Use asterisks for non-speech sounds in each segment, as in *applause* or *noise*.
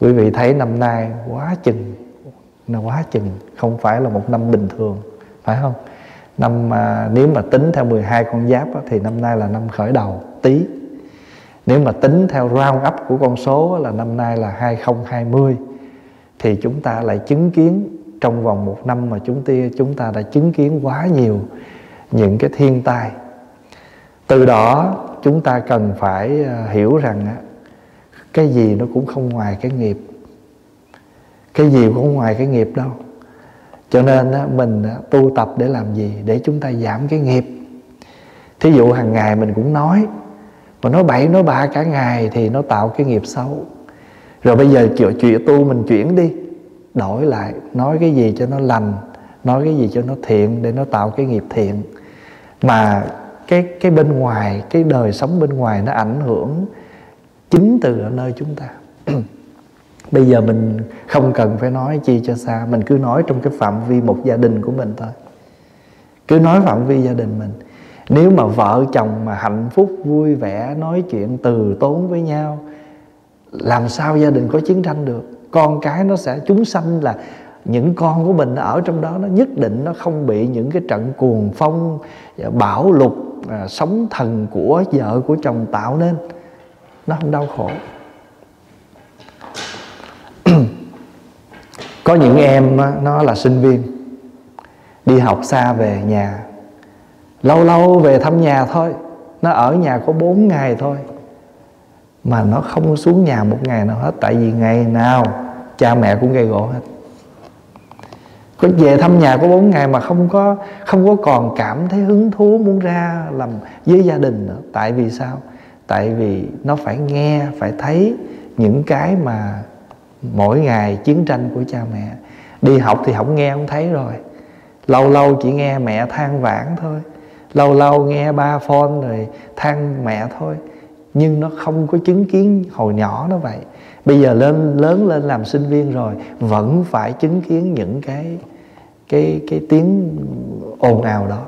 quý vị thấy năm nay quá chừng là quá chừng không phải là một năm bình thường phải không? Năm mà nếu mà tính theo 12 con giáp á, thì năm nay là năm khởi đầu tí. Nếu mà tính theo round up của con số là năm nay là 2020 thì chúng ta lại chứng kiến trong vòng một năm mà chúng ta chúng ta đã chứng kiến quá nhiều những cái thiên tai. Từ đó chúng ta cần phải à, hiểu rằng cái gì nó cũng không ngoài cái nghiệp. Cái gì cũng không ngoài cái nghiệp đâu. Cho nên mình tu tập để làm gì? Để chúng ta giảm cái nghiệp. Thí dụ hàng ngày mình cũng nói mà nói bậy nói bạ cả ngày thì nó tạo cái nghiệp xấu. Rồi bây giờ chuyện, chuyện tu mình chuyển đi đổi lại nói cái gì cho nó lành nói cái gì cho nó thiện để nó tạo cái nghiệp thiện. Mà cái cái bên ngoài cái đời sống bên ngoài nó ảnh hưởng chính từ ở nơi chúng ta. *clears throat* Bây giờ mình không cần phải nói chi cho xa mình cứ nói trong cái phạm vi một gia đình của mình thôi. Cứ nói phạm vi gia đình mình. Nếu mà vợ chồng mà hạnh phúc vui vẻ nói chuyện từ tốn với nhau làm sao gia đình có chiến tranh được? Con cái nó sẽ chúng sanh là những con của mình ở trong đó nó nhất định nó không bị những cái trận cuồng phong bão lục à, sóng thần của vợ của chồng tạo nên nó không đau khổ. *clears throat* Có những em nó là sinh viên, đi học xa về nhà. Lâu lâu về thăm nhà thôi, nó ở nhà có 4 ngày thôi, mà nó không xuống nhà một ngày nào hết, tại vì ngày nào cha mẹ cũng gây gỗ hết. Có về thăm nhà có 4 ngày mà không có không có còn cảm thấy hứng thú muốn ra làm với gia đình nữa. Tại vì sao? Tại vì nó phải nghe, phải thấy những cái mà mỗi ngày chiến tranh của cha mẹ. Đi học thì không nghe không thấy rồi. Lâu lâu chỉ nghe mẹ than vãn thôi. Lâu lâu nghe ba phone rồi than mẹ thôi. Nhưng nó không có chứng kiến hồi nhỏ nó vậy. Bây giờ lên, lớn lên làm sinh viên rồi, vẫn phải chứng kiến những cái cái cái tiếng ồn ào đó.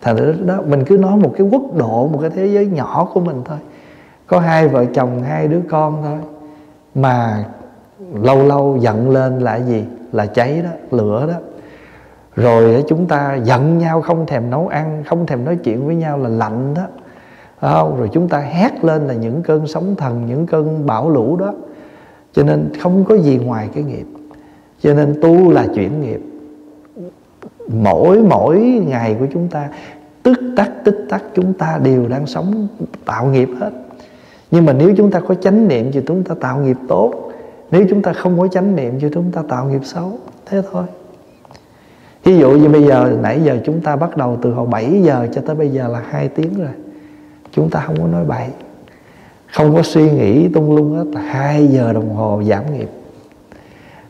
Thành đó, mình cứ nói một cái quốc độ, một cái thế giới nhỏ của mình thôi có hai vợ chồng, hai đứa con thôi. Mà lâu lâu giận lên là gì? Là cháy đó, lửa đó. Rồi chúng ta giận nhau, không thèm nấu ăn, không thèm nói chuyện với nhau là lạnh đó. Không? rồi chúng ta hét lên là những cơn sóng thần, những cơn bão lũ đó. Cho nên không có gì ngoài cái nghiệp. Cho nên tu là chuyển nghiệp. Mỗi mỗi ngày của chúng ta, tức tắc, tích tắc, chúng ta đều đang sống tạo nghiệp hết nhưng mà nếu chúng ta có chánh niệm thì chúng ta tạo nghiệp tốt. Nếu chúng ta không có chánh niệm thì chúng ta tạo nghiệp xấu. Thế thôi. Ví dụ như bây giờ, nãy giờ chúng ta bắt đầu từ hồi 7 giờ cho tới bây giờ là hai tiếng rồi. Chúng ta không có nói bậy. Không có suy nghĩ tung lung hết là hai giờ đồng hồ giảm nghiệp.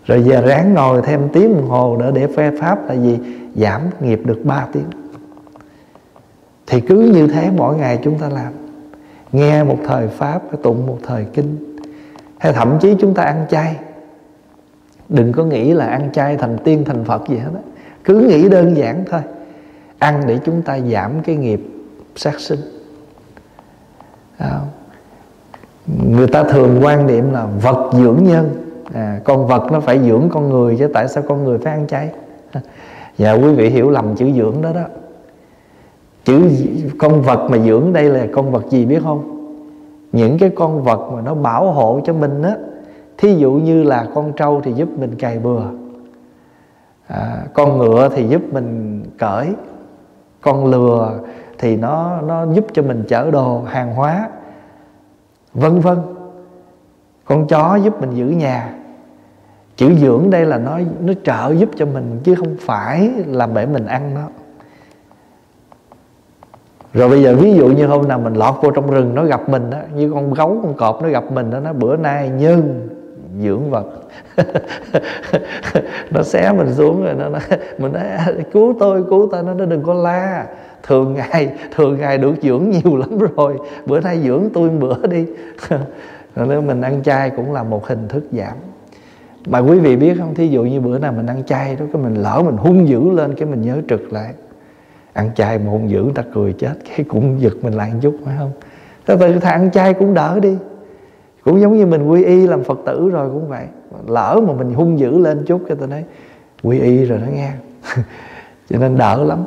Rồi giờ ráng ngồi thêm tiếng đồng hồ nữa để phê pháp là gì? Giảm nghiệp được 3 tiếng. Thì cứ như thế mỗi ngày chúng ta làm nghe một thời pháp tụng một thời kinh. Hay thậm chí chúng ta ăn chay. Đừng có nghĩ là ăn chay thành tiên thành phật gì hết đó. cứ nghĩ đơn giản thôi. Ăn để chúng ta giảm cái nghiệp sát sinh. À, người ta thường quan niệm là vật dưỡng nhân. À, con vật nó phải dưỡng con người chứ tại sao con người phải ăn chay? *laughs* Dạ quý vị hiểu lầm chữ dưỡng đó đó chữ con vật mà dưỡng đây là con vật gì biết không? Những cái con vật mà nó bảo hộ cho mình á thí dụ như là con trâu thì giúp mình cày bừa. À, con ngựa thì giúp mình cởi. Con lừa thì nó nó giúp cho mình chở đồ hàng hóa vân vân. Con chó giúp mình giữ nhà. Chữ dưỡng đây là nó nó trợ giúp cho mình chứ không phải là để mình ăn nó rồi bây giờ ví dụ như hôm nào mình lọt vô trong rừng, nó gặp mình đó như con gấu, con cọp nó gặp mình đó nó bữa nay nhân dưỡng vật. *laughs* Nó xé mình xuống rồi nó nó mình nói, cứu tôi cứu tôi. Nó đừng có la, thường ngày thường ngày được dưỡng nhiều lắm rồi, bữa nay dưỡng tôi bữa đi. *laughs* Rồi nếu mình ăn chay cũng là một hình thức giảm. Mà quý vị biết không, thí dụ như bữa nào mình ăn chay đó, cái mình lỡ mình hung dữ lên, cái mình nhớ trực lại ăn chay mà hung dữ, người ta cười chết, *laughs* cái cũng giật mình lại một chút, phải không? Từ từ thà ăn chay cũng đỡ đi. Cũng giống như mình quy y làm phật tử rồi cũng vậy. Lỡ mà mình hung dữ lên chút cho tôi nói, quy y rồi đó nghe. *laughs* Cho nên đỡ lắm.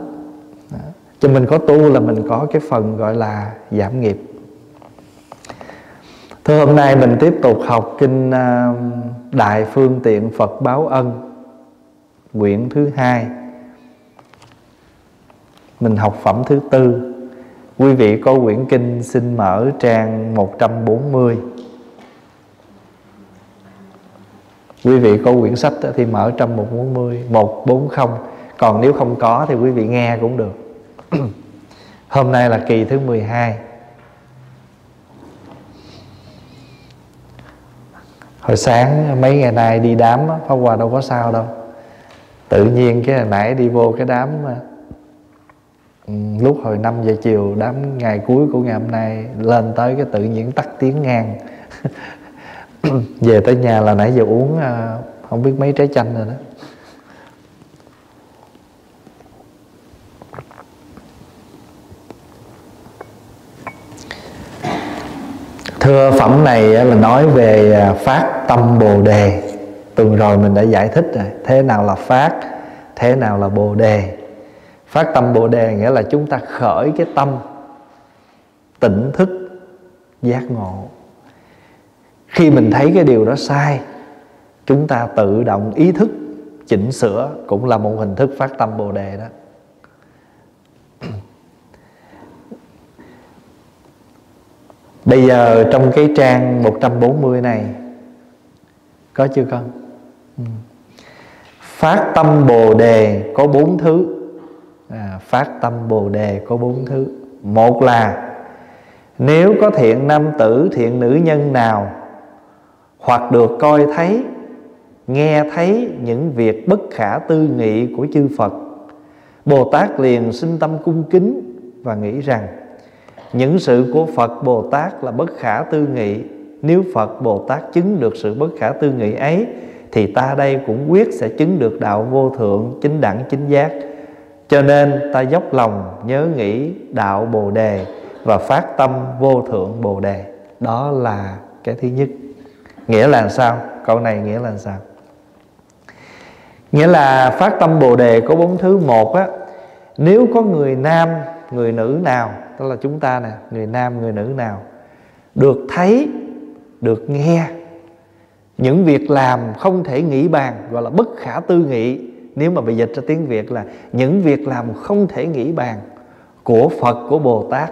Đó. cho mình có tu là mình có cái phần gọi là giảm nghiệp. Thưa hôm nay mình tiếp tục học kinh um, Đại Phương Tiện Phật Báo Ân, Quyển thứ hai. Mình học phẩm thứ tư. Quý vị có quyển kinh xin mở trang 140 Quý vị có quyển sách thì mở trang 140 140 Còn nếu không có thì quý vị nghe cũng được. *clears throat* Hôm nay là kỳ thứ 12 Hồi sáng mấy ngày nay đi đám Pháp Hòa đâu có sao đâu. Tự nhiên cái hồi nãy đi vô cái đám mà Lúc hồi 5 giờ chiều Đám ngày cuối của ngày hôm nay Lên tới cái tự nhiên tắt tiếng ngang. *coughs* Về tới nhà là nãy giờ uống à, Không biết mấy trái chanh rồi đó. Thưa phẩm này là nói về à, phát tâm Bồ Đề. Tuần rồi mình đã giải thích rồi. Thế nào là phát Thế nào là Bồ Đề? Phát tâm Bồ Đề nghĩa là chúng ta khởi cái tâm, Tỉnh thức, Giác ngộ. Khi mình thấy cái điều đó sai, Chúng ta tự động ý thức, Chỉnh sửa Cũng là một hình thức phát tâm Bồ Đề đó. *clears throat* Bây giờ trong cái trang 140 này, Có chưa con? Ừ. Phát tâm Bồ Đề có bốn thứ à, Phát tâm Bồ Đề có bốn thứ. Một là Nếu có thiện nam tử, thiện nữ nhân nào Hoặc được coi thấy Nghe thấy những việc bất khả tư nghị của chư Phật Bồ Tát liền sinh tâm cung kính Và nghĩ rằng những sự của Phật Bồ Tát là bất khả tư nghị. Nếu Phật Bồ Tát chứng được sự bất khả tư nghị ấy Thì ta đây cũng quyết sẽ chứng được đạo vô thượng Chính đẳng chính giác. Cho nên ta dốc lòng nhớ nghĩ đạo Bồ Đề Và phát tâm vô thượng Bồ Đề Đó là cái thứ nhất Nghĩa là sao? Câu này nghĩa là sao? Nghĩa là phát tâm Bồ Đề có bốn thứ Một á Nếu có người nam, người nữ nào tức là chúng ta nè người nam người nữ nào được thấy được nghe những việc làm không thể nghĩ bàn gọi là bất khả tư nghị nếu mà bị dịch ra tiếng việt là những việc làm không thể nghĩ bàn của phật của bồ tát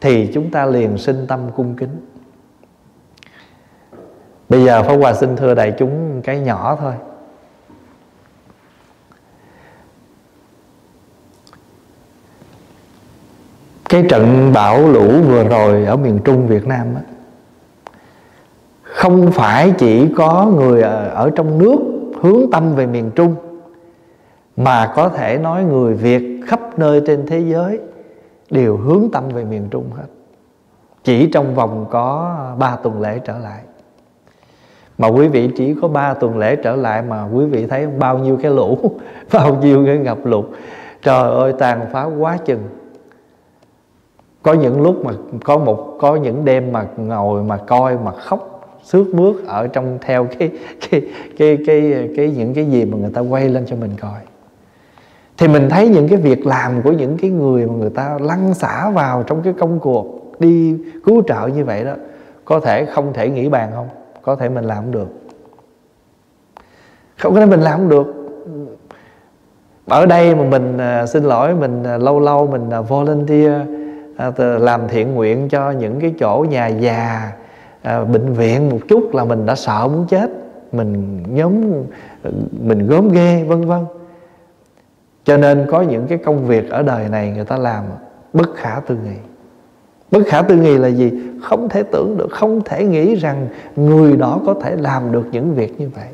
thì chúng ta liền sinh tâm cung kính. Bây giờ pháp hòa xin thưa đại chúng cái nhỏ thôi. Cái trận bão lũ vừa rồi ở miền Trung Việt Nam á, không phải chỉ có người ở trong nước hướng tâm về miền Trung mà có thể nói người Việt khắp nơi trên thế giới đều hướng tâm về miền Trung hết. Chỉ trong vòng có 3 tuần lễ trở lại. Mà quý vị chỉ có 3 tuần lễ trở lại mà quý vị thấy bao nhiêu cái lũ, *laughs* bao nhiêu cái ngập lụt. Trời ơi, tàn phá quá chừng. Có những lúc mà có một, có những đêm mà ngồi mà coi mà khóc, sướt mướt ở trong theo cái *laughs* cái cái cái cái những cái gì mà người ta quay lên cho mình coi thì mình thấy những cái việc làm của những cái người mà người ta lăn xả vào trong cái công cuộc đi cứu trợ như vậy đó, có thể không thể nghĩ bàn không? Có thể mình làm không được. Không có thể mình làm không được. Ở đây mà mình à, xin lỗi, mình à, lâu lâu mình à, volunteer làm thiện nguyện cho những cái chỗ nhà già bệnh viện một chút là mình đã sợ muốn chết. Mình nhóm mình gớm ghê, vân vân cho nên có những cái công việc ở đời này người ta làm bất khả tư nghị. Bất khả tư nghị là gì? Không thể tưởng được không thể nghĩ rằng người đó có thể làm được những việc như vậy.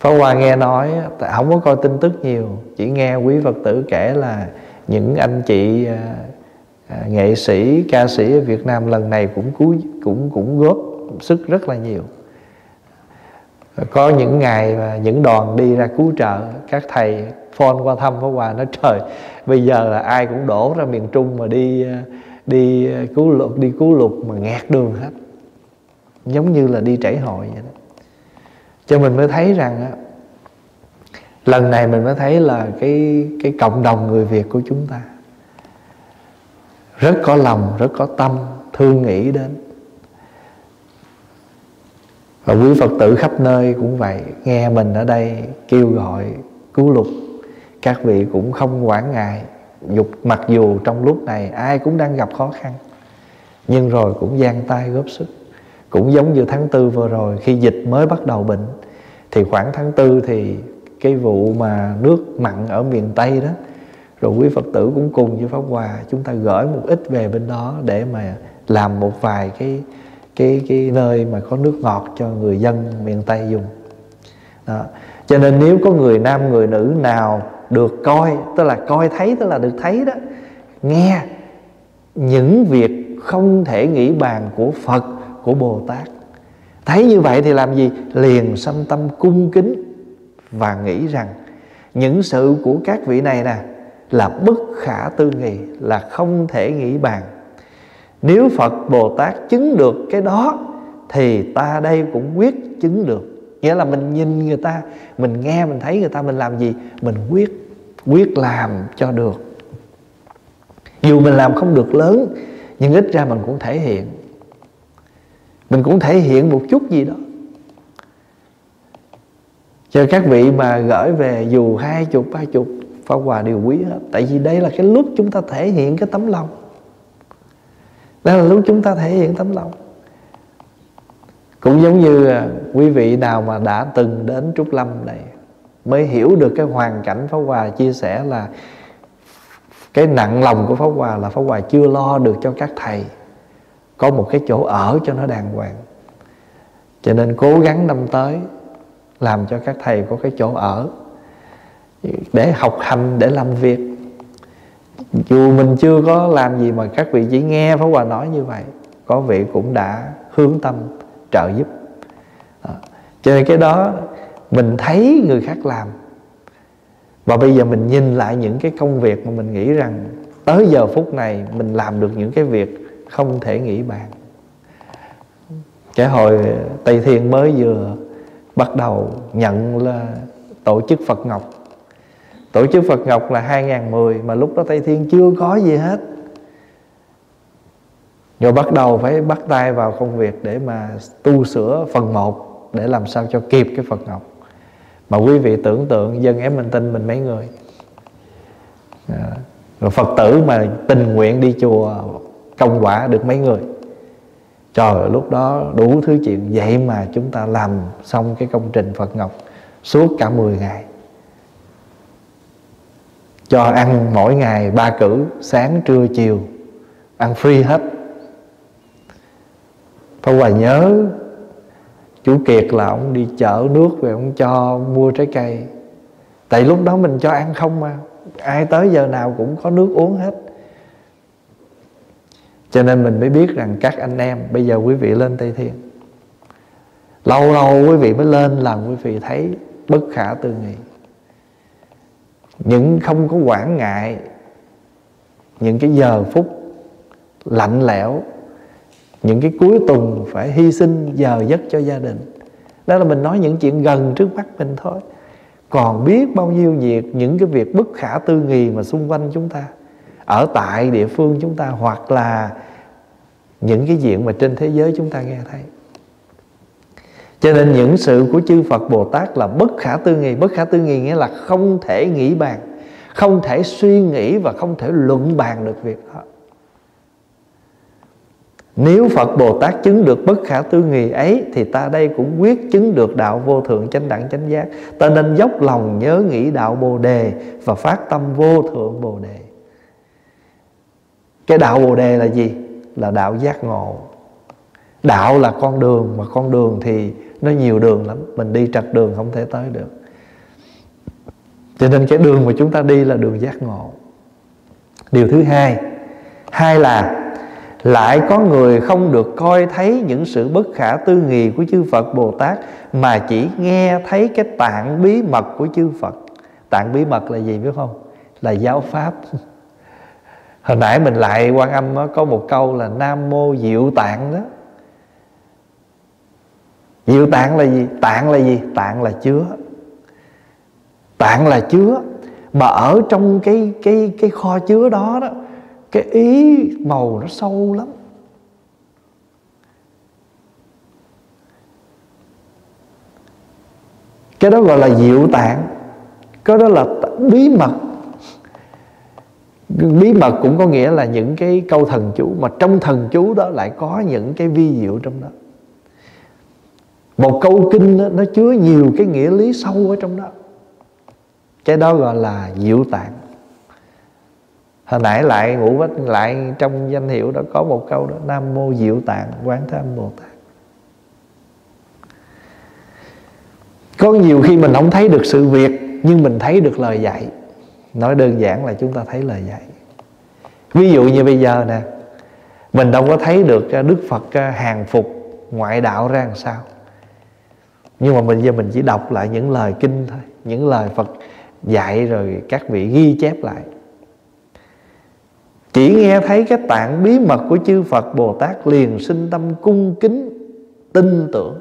Pháp Hòa nghe nói tại Không có coi tin tức nhiều Chỉ nghe quý Phật tử kể là Những anh chị à, à, nghệ sĩ ca sĩ ở Việt Nam lần này cũng cúi cũng cũng góp sức rất là nhiều có những ngày mà những đoàn đi ra cứu trợ, các thầy phone qua thăm Pháp Hòa nói, trời, bây giờ là ai cũng đổ ra miền Trung mà đi đi cứu lục, đi cứu lục mà ngạt đường hết. Giống như là đi trải hội vậy đó. Cho mình mới thấy rằng á, lần này mình mới thấy là cái cái cộng đồng người Việt của chúng ta rất có lòng, rất có tâm, thương nghĩ đến và quý Phật tử khắp nơi cũng vậy, nghe mình ở đây kêu gọi, cứu lục. Các vị cũng không quản ngại, dục mặc dù trong lúc này ai cũng đang gặp khó khăn, nhưng rồi cũng giang tay góp sức. Cũng giống như tháng tư vừa rồi, khi dịch mới bắt đầu bệnh, thì khoảng tháng tư thì cái vụ mà nước mặn ở miền tây đó, rồi quý phật tử cũng cùng với pháp hòa chúng ta gửi một ít về bên đó để mà làm một vài cái cái cái nơi mà có nước ngọt cho người dân miền tây dùng. Đó. cho nên nếu có người nam, người nữ nào được coi, tức là coi thấy, tức là được thấy đó, nghe những việc không thể nghĩ bàn của phật, của bồ tát, thấy như vậy thì làm gì? Liền sanh tâm cung kính và nghĩ rằng những sự của các vị này nè là bất khả tư nghị, là không thể nghĩ bàn nếu phật bồ tát chứng được cái đó, thì ta đây cũng quyết chứng được. Nghĩa là mình nhìn người ta, mình nghe, mình thấy người ta mình làm gì, mình quyết quyết làm cho được. Dù mình làm không được lớn, nhưng ít ra mình cũng thể hiện. Mình cũng thể hiện một chút gì đó. Cho các vị mà gửi về dù hai chục, ba chục phá quà đều quý hết. Tại vì đây là cái lúc chúng ta thể hiện cái tấm lòng đó là lúc chúng ta thể hiện tấm lòng. Cũng giống như à, quý vị nào mà đã từng đến Trúc Lâm này Mới hiểu được cái hoàn cảnh Pháp Hòa chia sẻ là Cái nặng lòng của Pháp Hòa là Pháp Hòa chưa lo được cho các thầy. Có một cái chỗ ở cho nó đàng hoàng. Cho nên cố gắng năm tới Làm cho các thầy có cái chỗ ở để học hành, để làm việc dù mình chưa có làm gì mà các vị chỉ nghe Pháp Hòa nói như vậy, có vị cũng đã hướng tâm trợ giúp. Đó. cho nên cái đó mình thấy người khác làm. Và bây giờ mình nhìn lại những cái công việc mà mình nghĩ rằng tới giờ phút này mình làm được những cái việc không thể nghĩ bàn. Cái hồi Tây Thiên mới vừa bắt đầu nhận là tổ chức Phật Ngọc. Tổ chức Phật Ngọc là 2010 Mà lúc đó Tây Thiên chưa có gì hết. Rồi bắt đầu phải bắt tay vào công việc Để mà tu sửa phần 1 Để làm sao cho kịp cái Phật Ngọc Mà quý vị tưởng tượng Dân ém mình tin mình mấy người? À, Rồi Phật tử mà tình nguyện đi chùa Công quả được mấy người? Trời lúc đó đủ thứ chuyện. Vậy mà chúng ta làm xong cái công trình Phật Ngọc Suốt cả 10 ngày cho ăn mỗi ngày ba cử, sáng, trưa, chiều. Ăn free hết. Pháp Hòa nhớ chú Kiệt là ông đi chợ nước về ông cho mua trái cây. Tại lúc đó mình cho ăn không mà. Ai tới giờ nào cũng có nước uống hết. Cho nên mình mới biết rằng các anh em, bây giờ quý vị lên Tây Thiên. Lâu lâu quý vị mới lên làm quý vị thấy bất khả tư nghị những không có quản ngại, những cái giờ phút lạnh lẽo, những cái cuối tuần phải hy sinh giờ giấc cho gia đình. Đó là mình nói những chuyện gần trước mắt mình thôi. Còn biết bao nhiêu việc, những cái việc bất khả tư nghì mà xung quanh chúng ta, ở tại địa phương chúng ta, hoặc là những cái chuyện mà trên thế giới chúng ta nghe thấy cho nên những sự của chư Phật Bồ Tát là bất khả tư nghị. Bất khả tư nghị nghĩa là không thể nghĩ bàn, Không thể suy nghĩ và không thể luận bàn được việc đó. Nếu Phật Bồ Tát chứng được bất khả tư nghị ấy, Thì ta đây cũng quyết chứng được đạo vô thượng chánh đẳng chánh giác. Ta nên dốc lòng nhớ nghĩ đạo Bồ Đề Và phát tâm vô thượng Bồ Đề. Cái đạo Bồ Đề là gì? Là đạo giác ngộ. Đạo là con đường, Mà con đường thì nó nhiều đường lắm, mình đi trật đường không thể tới được cho nên cái đường mà chúng ta đi là đường giác ngộ điều thứ hai hai là lại có người không được coi thấy những sự bất khả tư nghì của chư Phật Bồ Tát, mà chỉ nghe thấy cái tạng bí mật của chư Phật. Tạng bí mật là gì biết không? Là giáo pháp. *laughs* Hồi nãy mình lại quan âm có một câu là Nam mô Diệu Tạng đó diệu tạng là gì? Tạng là gì? Tạng là chứa. Tạng là chứa. Mà ở trong cái cái cái kho chứa đó đó, cái ý màu nó sâu lắm. Cái đó gọi là diệu tạng. Cái đó là bí mật. Bí mật cũng có nghĩa là những cái câu thần chú, mà trong thần chú đó lại có những cái vi diệu trong đó một câu kinh đó, nó chứa nhiều cái nghĩa lý sâu ở trong đó. Cái đó gọi là diệu tạng. Hồi nãy lại ngủ vách lại trong danh hiệu đó có một câu đó nam mô diệu tạng quán thế âm bồ tát. Có nhiều khi mình không thấy được sự việc nhưng mình thấy được lời dạy. Nói đơn giản là chúng ta thấy lời dạy. Ví dụ như bây giờ nè mình đâu có thấy được à, đức phật à, hàng phục ngoại đạo ra làm sao nhưng mà mình giờ mình chỉ đọc lại những lời kinh thôi, những lời phật dạy rồi các vị ghi chép lại. Chỉ nghe thấy cái tạng bí mật của chư Phật Bồ Tát liền sinh tâm cung kính, tin tưởng.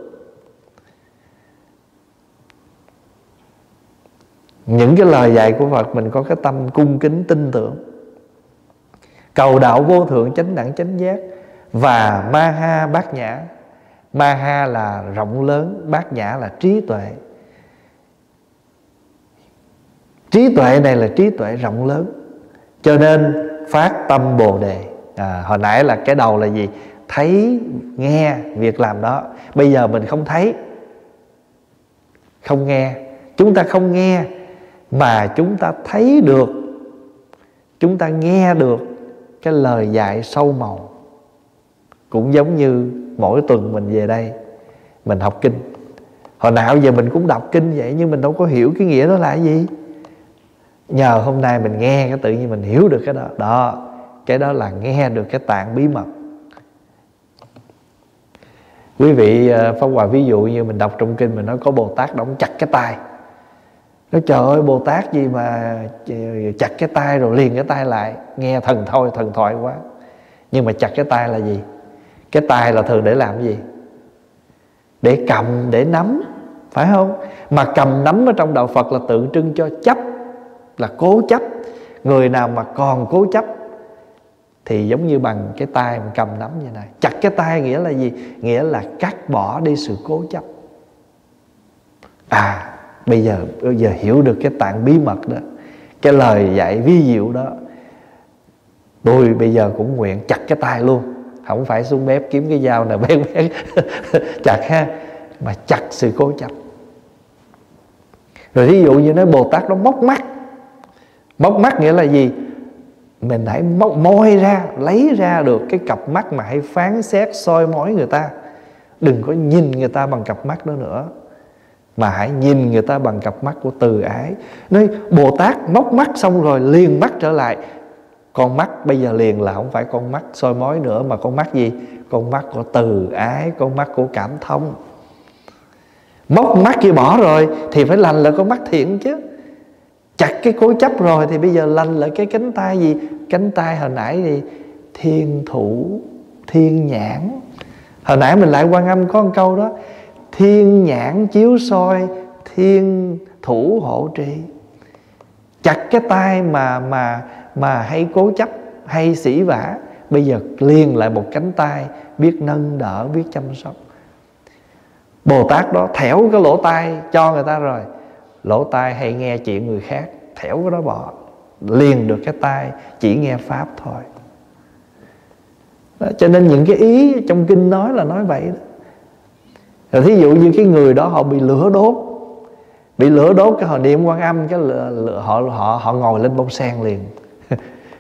Những cái lời dạy của Phật mình có cái tâm cung kính, tin tưởng. Cầu đạo vô thượng, chánh đẳng, chánh giác và ma ha bát nhã ma ha là rộng lớn bát nhã là trí tuệ. Trí tuệ này là trí tuệ rộng lớn cho nên phát tâm bồ đề. À, hồi nãy là cái đầu là gì? Thấy nghe việc làm đó. Bây giờ mình không thấy không nghe. Chúng ta không nghe mà chúng ta thấy được. Chúng ta nghe được cái lời dạy sâu màu. Cũng giống như mỗi tuần mình về đây, mình học kinh. Hồi nào giờ mình cũng đọc kinh vậy, nhưng mình đâu có hiểu cái nghĩa đó là cái gì. Nhờ hôm nay mình nghe cái tự nhiên mình hiểu được cái đó. Đó, cái đó là nghe được cái tạng bí mật. Quý vị ờ, phong hòa, ví dụ như mình đọc trong kinh mình nói có bồ tát đóng chặt cái tay nói trời ơi, bồ tát gì mà chặt cái tay rồi liền cái tay lại. Nghe thần thôi, thần thoại quá. Nhưng mà chặt cái tay là gì? Cái tay là thường để làm cái gì? Để cầm, để nắm, phải không? Mà cầm nắm ở trong đạo phật là tượng trưng cho chấp, là cố chấp. Người nào mà còn cố chấp thì giống như bằng cái tay mình cầm nắm như này. Chặt cái tay nghĩa là gì? Nghĩa là cắt bỏ đi sự cố chấp. À bây giờ bây giờ hiểu được cái tạng bí mật đó, cái lời dạy vi diệu đó, tôi bây giờ cũng nguyện chặt cái tay luôn không phải xuống bếp kiếm cái dao nào bén bén. *laughs* Chặt ha, mà chặt sự cố chấp. Rồi ví dụ như nói bồ tát nó móc mắt. Móc mắt nghĩa là gì? Mình hãy móc môi ra, lấy ra được cái cặp mắt mà hãy phán xét soi mói người ta. Đừng có nhìn người ta bằng cặp mắt đó nữa, mà hãy nhìn người ta bằng cặp mắt của từ ái. Nói bồ tát móc mắt xong rồi liền mắt trở lại con mắt bây giờ liền là không phải con mắt soi mói nữa, mà con mắt gì? Con mắt của từ ái, con mắt của cảm thông. Móc mắt kia bỏ rồi thì phải lành lại con mắt thiện chứ. Chặt cái cố chấp rồi thì bây giờ lành lại cái cánh tay gì? Cánh tay hồi nãy thì thiên thủ, thiên nhãn. Hồi nãy mình lại quan âm có một câu đó, thiên nhãn chiếu soi, thiên thủ hộ trì. Chặt cái tay mà mà mà hay cố chấp hay sỉ vả bây giờ liền lại một cánh tay biết nâng đỡ biết chăm sóc. Bồ tát đó thẻo cái lỗ tai cho người ta rồi. Lỗ tai hay nghe chuyện người khác thẻo cái đó bỏ. Liền được cái tai chỉ nghe pháp thôi. Đó, cho nên những cái ý trong kinh nói là nói vậy đó. Rồi thí dụ như cái người đó họ bị lửa đốt bị lửa đốt cái họ niệm quan âm cái lửa, lửa, họ họ họ ngồi lên bông sen liền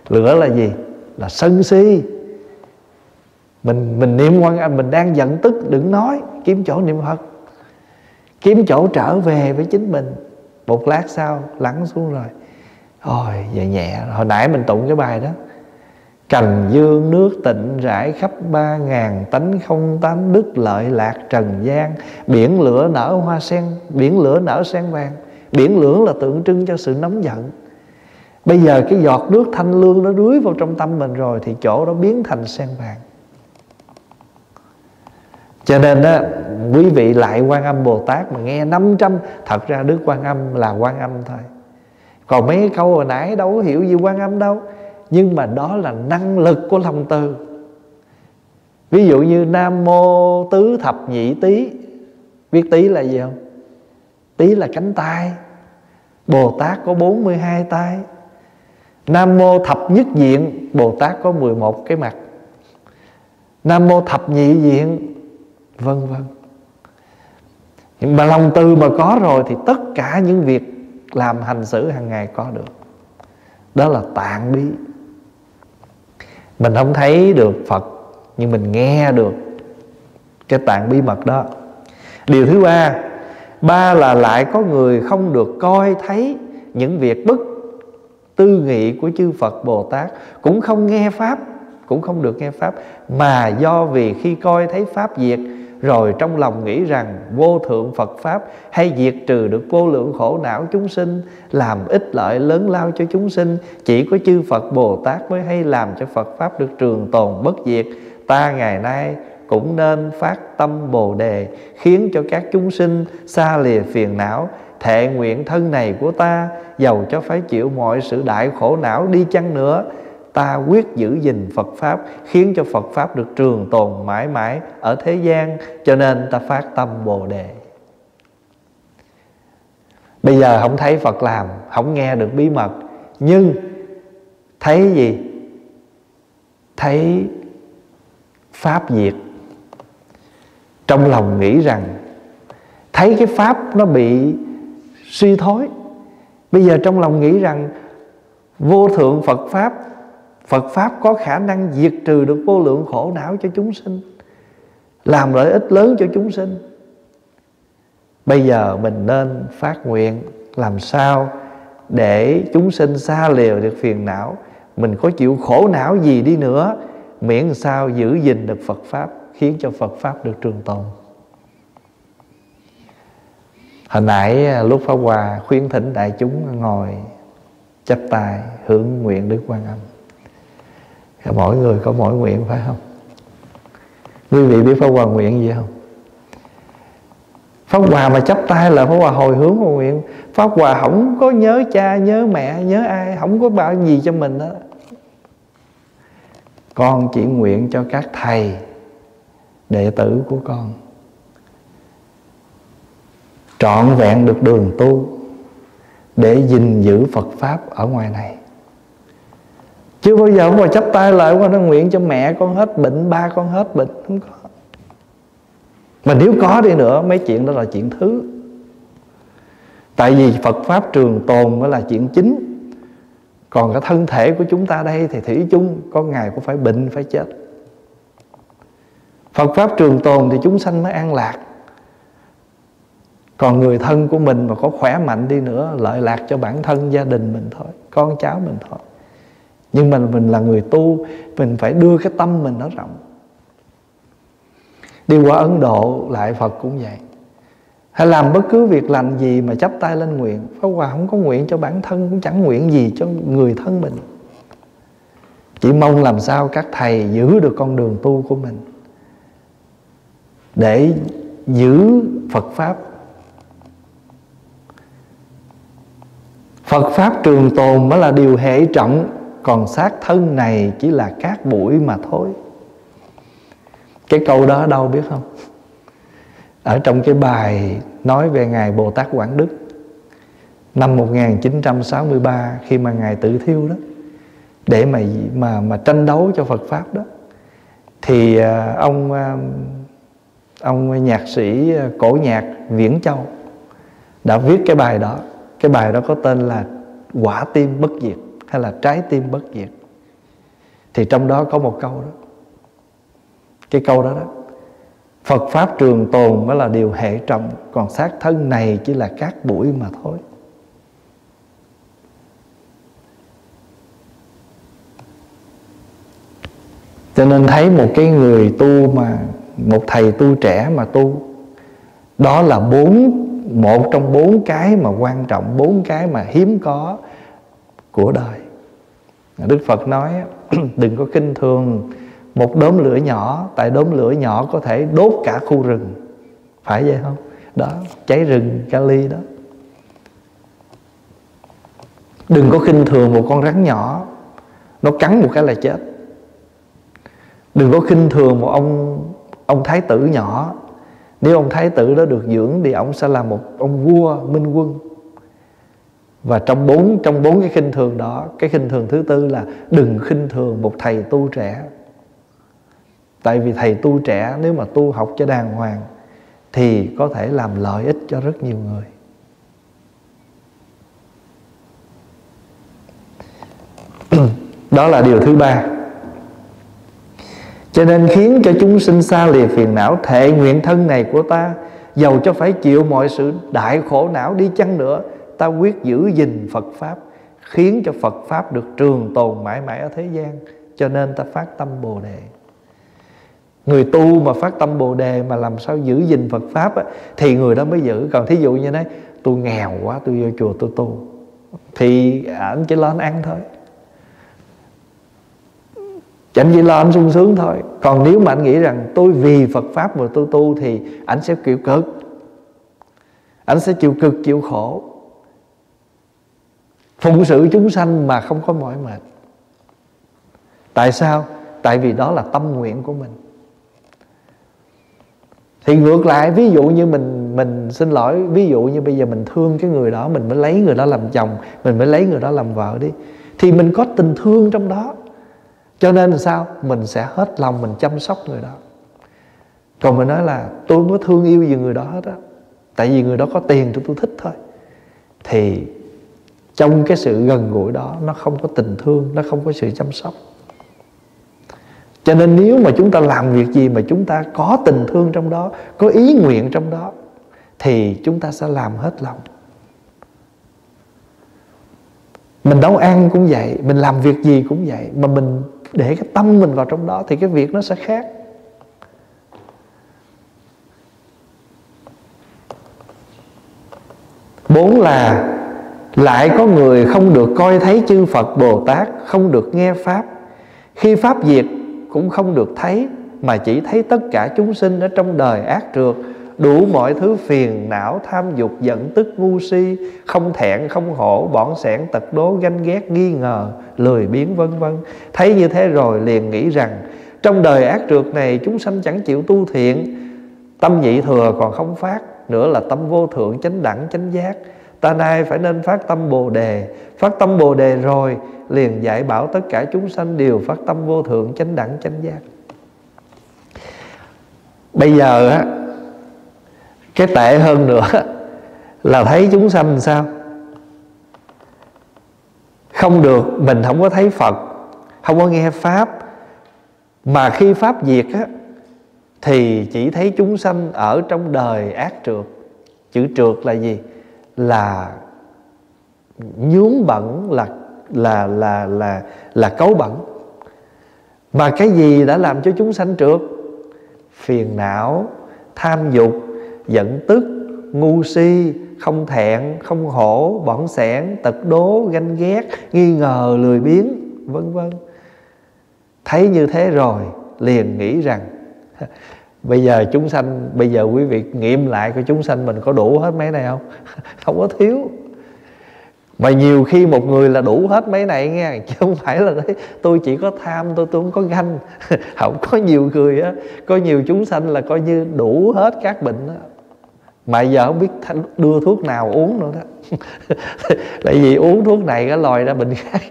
lửa là gì? Là sân si. Mình mình niệm quan âm mình đang giận tức đừng nói kiếm chỗ niệm phật. Kiếm chỗ trở về với chính mình. Một lát sau lắng xuống rồi. Ôi nhẹ nhẹ. Hồi nãy mình tụng cái bài đó. Cành dương nước tịnh rải khắp ba ngàn tánh không tánh đức lợi lạc trần gian. Biển lửa nở hoa sen, biển lửa nở sen vàng. Biển lửa là tượng trưng cho sự nóng giận. Bây giờ cái giọt nước thanh lương nó rưới vào trong tâm mình rồi Thì chỗ đó biến thành sen vàng. Cho nên đó quý vị lại quan âm bồ tát mà nghe 500 thật ra đức quan âm là quan âm thôi. Còn mấy câu hồi nãy đâu có hiểu gì quan âm đâu. Nhưng mà đó là năng lực của lòng từ ví dụ như nam mô tứ thập nhị tý. Biết tý là gì không? Tý là cánh tay. Bồ tát có 42 tay nam mô thập nhất diện, bồ tát có 11 cái mặt. Nam mô thập nhị diện, vân vân. Mà lòng từ mà có rồi thì tất cả những việc làm hành xử hàng ngày có được. Đó là tạng bí. Mình không thấy được phật, nhưng mình nghe được cái tạng bí mật đó. Điều thứ ba ba là lại có người không được coi thấy những việc bất tư nghị của chư Phật Bồ Tát cũng không nghe pháp, cũng không được nghe pháp, mà do vì khi coi thấy pháp diệt, rồi trong lòng nghĩ rằng vô thượng Phật Pháp hay diệt trừ được vô lượng khổ não chúng sinh, làm ích lợi lớn lao cho chúng sinh, chỉ có chư Phật Bồ Tát mới hay làm cho Phật Pháp được trường tồn bất diệt. Ta ngày nay cũng nên phát tâm bồ đề, khiến cho các chúng sinh xa lìa phiền não thệ nguyện thân này của ta, giàu cho phải chịu mọi sự đại khổ não đi chăng nữa. Ta quyết giữ gìn Phật Pháp, khiến cho Phật Pháp được trường tồn mãi mãi ở thế gian, cho nên ta phát tâm Bồ Đề. Bây giờ không thấy Phật làm, không nghe được bí mật, nhưng thấy gì? Thấy Pháp diệt trong lòng nghĩ rằng, thấy cái Pháp nó bị suy thối bây giờ trong lòng nghĩ rằng vô thượng Phật Pháp Phật Pháp có khả năng diệt trừ được vô lượng khổ não cho chúng sinh, Làm lợi ích lớn cho chúng sinh. Bây giờ mình nên phát nguyện Làm sao để chúng sinh xa lìa được phiền não. Mình có chịu khổ não gì đi nữa, Miễn sao giữ gìn được Phật Pháp, Khiến cho Phật Pháp được trường tồn. Hồi nãy à, lúc Pháp Hòa khuyến thỉnh đại chúng ngồi chắp tay hướng nguyện Đức Quan Âm. Mỗi người có mỗi nguyện, phải không? Quý vị biết pháp hòa nguyện gì không? Pháp hòa mà chấp tay là pháp hòa hồi hướng hòa nguyện. Pháp hòa không có nhớ cha, nhớ mẹ, nhớ ai, không có bao gì cho mình đó con chỉ nguyện cho các thầy đệ tử của con trọn vẹn được đường tu để gìn giữ Phật pháp ở ngoài này. Chưa bao giờ ông mà chắp tay lại qua nó nguyện cho mẹ con hết bệnh, ba con hết bệnh. Không có. Mà nếu có đi nữa, mấy chuyện đó là chuyện thứ. Tại vì phật pháp trường tồn mới là chuyện chính. Còn cái thân thể của chúng ta đây thì thủy chung, có ngày cũng phải bệnh, phải chết. Phật pháp trường tồn thì chúng sanh mới an lạc còn người thân của mình mà có khỏe mạnh đi nữa, lợi lạc cho bản thân, gia đình mình thôi, con cháu mình thôi. Nhưng mà mình là người tu, mình phải đưa cái tâm mình nó rộng. Đi qua ấn độ, lại phật cũng vậy. Hay làm bất cứ việc lành gì mà chấp tay lên nguyện, Pháp Hòa không có nguyện cho bản thân, Cũng chẳng nguyện gì cho người thân mình. Chỉ mong làm sao các thầy giữ được con đường tu của mình, Để giữ Phật Pháp Phật Pháp trường tồn mới là điều hệ trọng, còn xác thân này chỉ là cát bụi mà thôi. Cái câu đó đâu biết không? Ở trong cái bài nói về ngài Bồ Tát Quảng Đức, năm 1963 khi mà ngài tự thiêu đó, để mà mà mà tranh đấu cho Phật pháp đó, thì à, ông à, ông nhạc sĩ à, cổ nhạc Viễn Châu đã viết cái bài đó cái bài đó có tên là quả tim bất diệt hay là trái tim bất diệt. Thì trong đó có một câu đó. Cái câu đó đó, Phật Pháp trường tồn mới là điều hệ trọng, Còn xác thân này chỉ là cát bụi mà thôi. Cho nên thấy một cái người tu mà, Một thầy tu trẻ mà tu, Đó là bốn một trong bốn cái mà quan trọng, Bốn cái mà hiếm có Của đời. Đức Phật nói *clears throat* Đừng có kinh thường một đốm lửa nhỏ, tại đốm lửa nhỏ có thể đốt cả khu rừng. Phải vậy không? Đó, cháy rừng kali đó. Đừng có khinh thường một con rắn nhỏ, nó cắn một cái là chết. Đừng có khinh thường một ông ông thái tử nhỏ nếu ông thái tử đó được dưỡng thì ông sẽ là một ông vua, minh quân. Và trong bốn trong bốn cái khinh thường đó, cái khinh thường thứ tư là đừng khinh thường một thầy tu trẻ. Tại vì thầy tu trẻ nếu mà tu học cho đàng hoàng thì có thể làm lợi ích cho rất nhiều người. *clears throat* Đó là điều thứ ba cho nên khiến cho chúng sinh xa lìa phiền não thệ nguyện thân này của ta Dầu cho phải chịu mọi sự đại khổ não đi chăng nữa Ta quyết giữ gìn Phật Pháp Khiến cho Phật Pháp được trường tồn mãi mãi ở thế gian Cho nên ta phát tâm Bồ Đề. Người tu mà phát tâm Bồ Đề Mà làm sao giữ gìn Phật Pháp á, Thì người đó mới giữ. Còn thí dụ như thế, Tôi nghèo quá tôi vô chùa tôi tu. Thì ảnh chỉ lên ăn thôi. Chẳng chỉ lo anh sung sướng thôi. Còn nếu mà anh nghĩ rằng tôi vì Phật Pháp mà tôi tu Thì anh sẽ chịu cực. Anh sẽ chịu cực, chịu khổ. Phụng sự chúng sanh mà không có mỏi mệt. Tại sao? Tại vì đó là tâm nguyện của mình. Thì ngược lại, Ví dụ như mình mình xin lỗi, Ví dụ như bây giờ mình thương cái người đó, Mình mới lấy người đó làm chồng, Mình mới lấy người đó làm vợ đi, Thì mình có tình thương trong đó cho nên là sao? Mình sẽ hết lòng mình chăm sóc người đó. Còn mình nói là, tôi không có thương yêu gì người đó hết á. Tại vì người đó có tiền tôi tôi thích thôi. Thì trong cái sự gần gũi đó, nó không có tình thương, nó không có sự chăm sóc. Cho nên nếu mà chúng ta làm việc gì mà chúng ta có tình thương trong đó, có ý nguyện trong đó, thì chúng ta sẽ làm hết lòng. Mình nấu ăn cũng vậy, mình làm việc gì cũng vậy, mà mình để cái tâm mình vào trong đó thì cái việc nó sẽ khác. Bốn là lại có người không được coi thấy chư Phật Bồ Tát, Không được nghe Pháp. Khi Pháp diệt cũng không được thấy, Mà chỉ thấy tất cả chúng sinh ở trong đời ác trượt Đủ mọi thứ phiền não, tham dục, giận tức, ngu si, Không thẹn, không hổ bỏn sẻn, tật đố, ganh ghét, nghi ngờ, Lười biếng, vân vân. Thấy như thế rồi liền nghĩ rằng, Trong đời ác trượt này chúng sanh chẳng chịu tu thiện. Tâm nhị thừa còn không phát, Nữa là tâm vô thượng chánh đẳng, chánh giác. Ta nay phải nên phát tâm Bồ Đề. Phát tâm Bồ Đề rồi, Liền dạy bảo tất cả chúng sanh đều phát tâm vô thượng chánh đẳng, chánh giác. Bây giờ á cái tệ hơn nữa *laughs* là thấy chúng sanh sao? Không được, mình không có thấy phật, không có nghe pháp. Mà khi pháp diệt á, thì chỉ thấy chúng sanh ở trong đời ác trượt chữ trượt là gì? Là nhướng bẩn, là là là là là cấu bẩn. Mà cái gì đã làm cho chúng sanh trượt phiền não, tham dục giận tức, ngu si, không thẹn, không hổ, bỏng sẻn, tật đố, ganh ghét, nghi ngờ, lười biếng, vân vân. Thấy như thế rồi, liền nghĩ rằng, *laughs* bây giờ chúng sanh, bây giờ quý vị nghiệm lại của chúng sanh mình có đủ hết mấy này không? *laughs* Không có thiếu. Mà nhiều khi một người là đủ hết mấy này nghe, chứ không phải là đấy tôi chỉ có tham, tôi tôi không có ganh. *laughs* Không có nhiều người á, có nhiều chúng sanh là coi như đủ hết các bệnh đó mà giờ không biết đưa thuốc nào uống nữa đó. *laughs* Tại vì uống thuốc này cái lòi ra bệnh khác.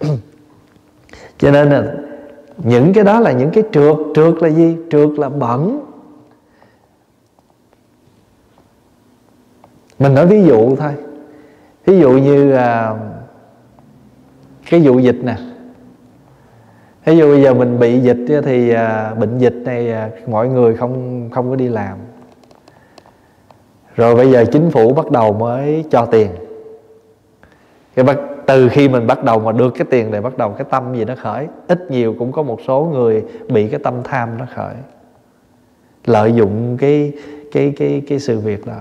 *laughs* Cho nên là những cái đó là những cái trượt. Trượt là gì? Trượt là bẩn. Mình nói ví dụ thôi. Ví dụ như à, cái vụ dịch nè ví dụ bây giờ mình bị dịch thì à, bệnh dịch này à, mọi người không không có đi làm. Rồi bây giờ chính phủ bắt đầu mới cho tiền. Cái bắt, từ khi mình bắt đầu mà được cái tiền này, bắt đầu cái tâm gì nó khởi, ít nhiều cũng có một số người bị cái tâm tham nó khởi. Lợi dụng cái cái cái cái sự việc đó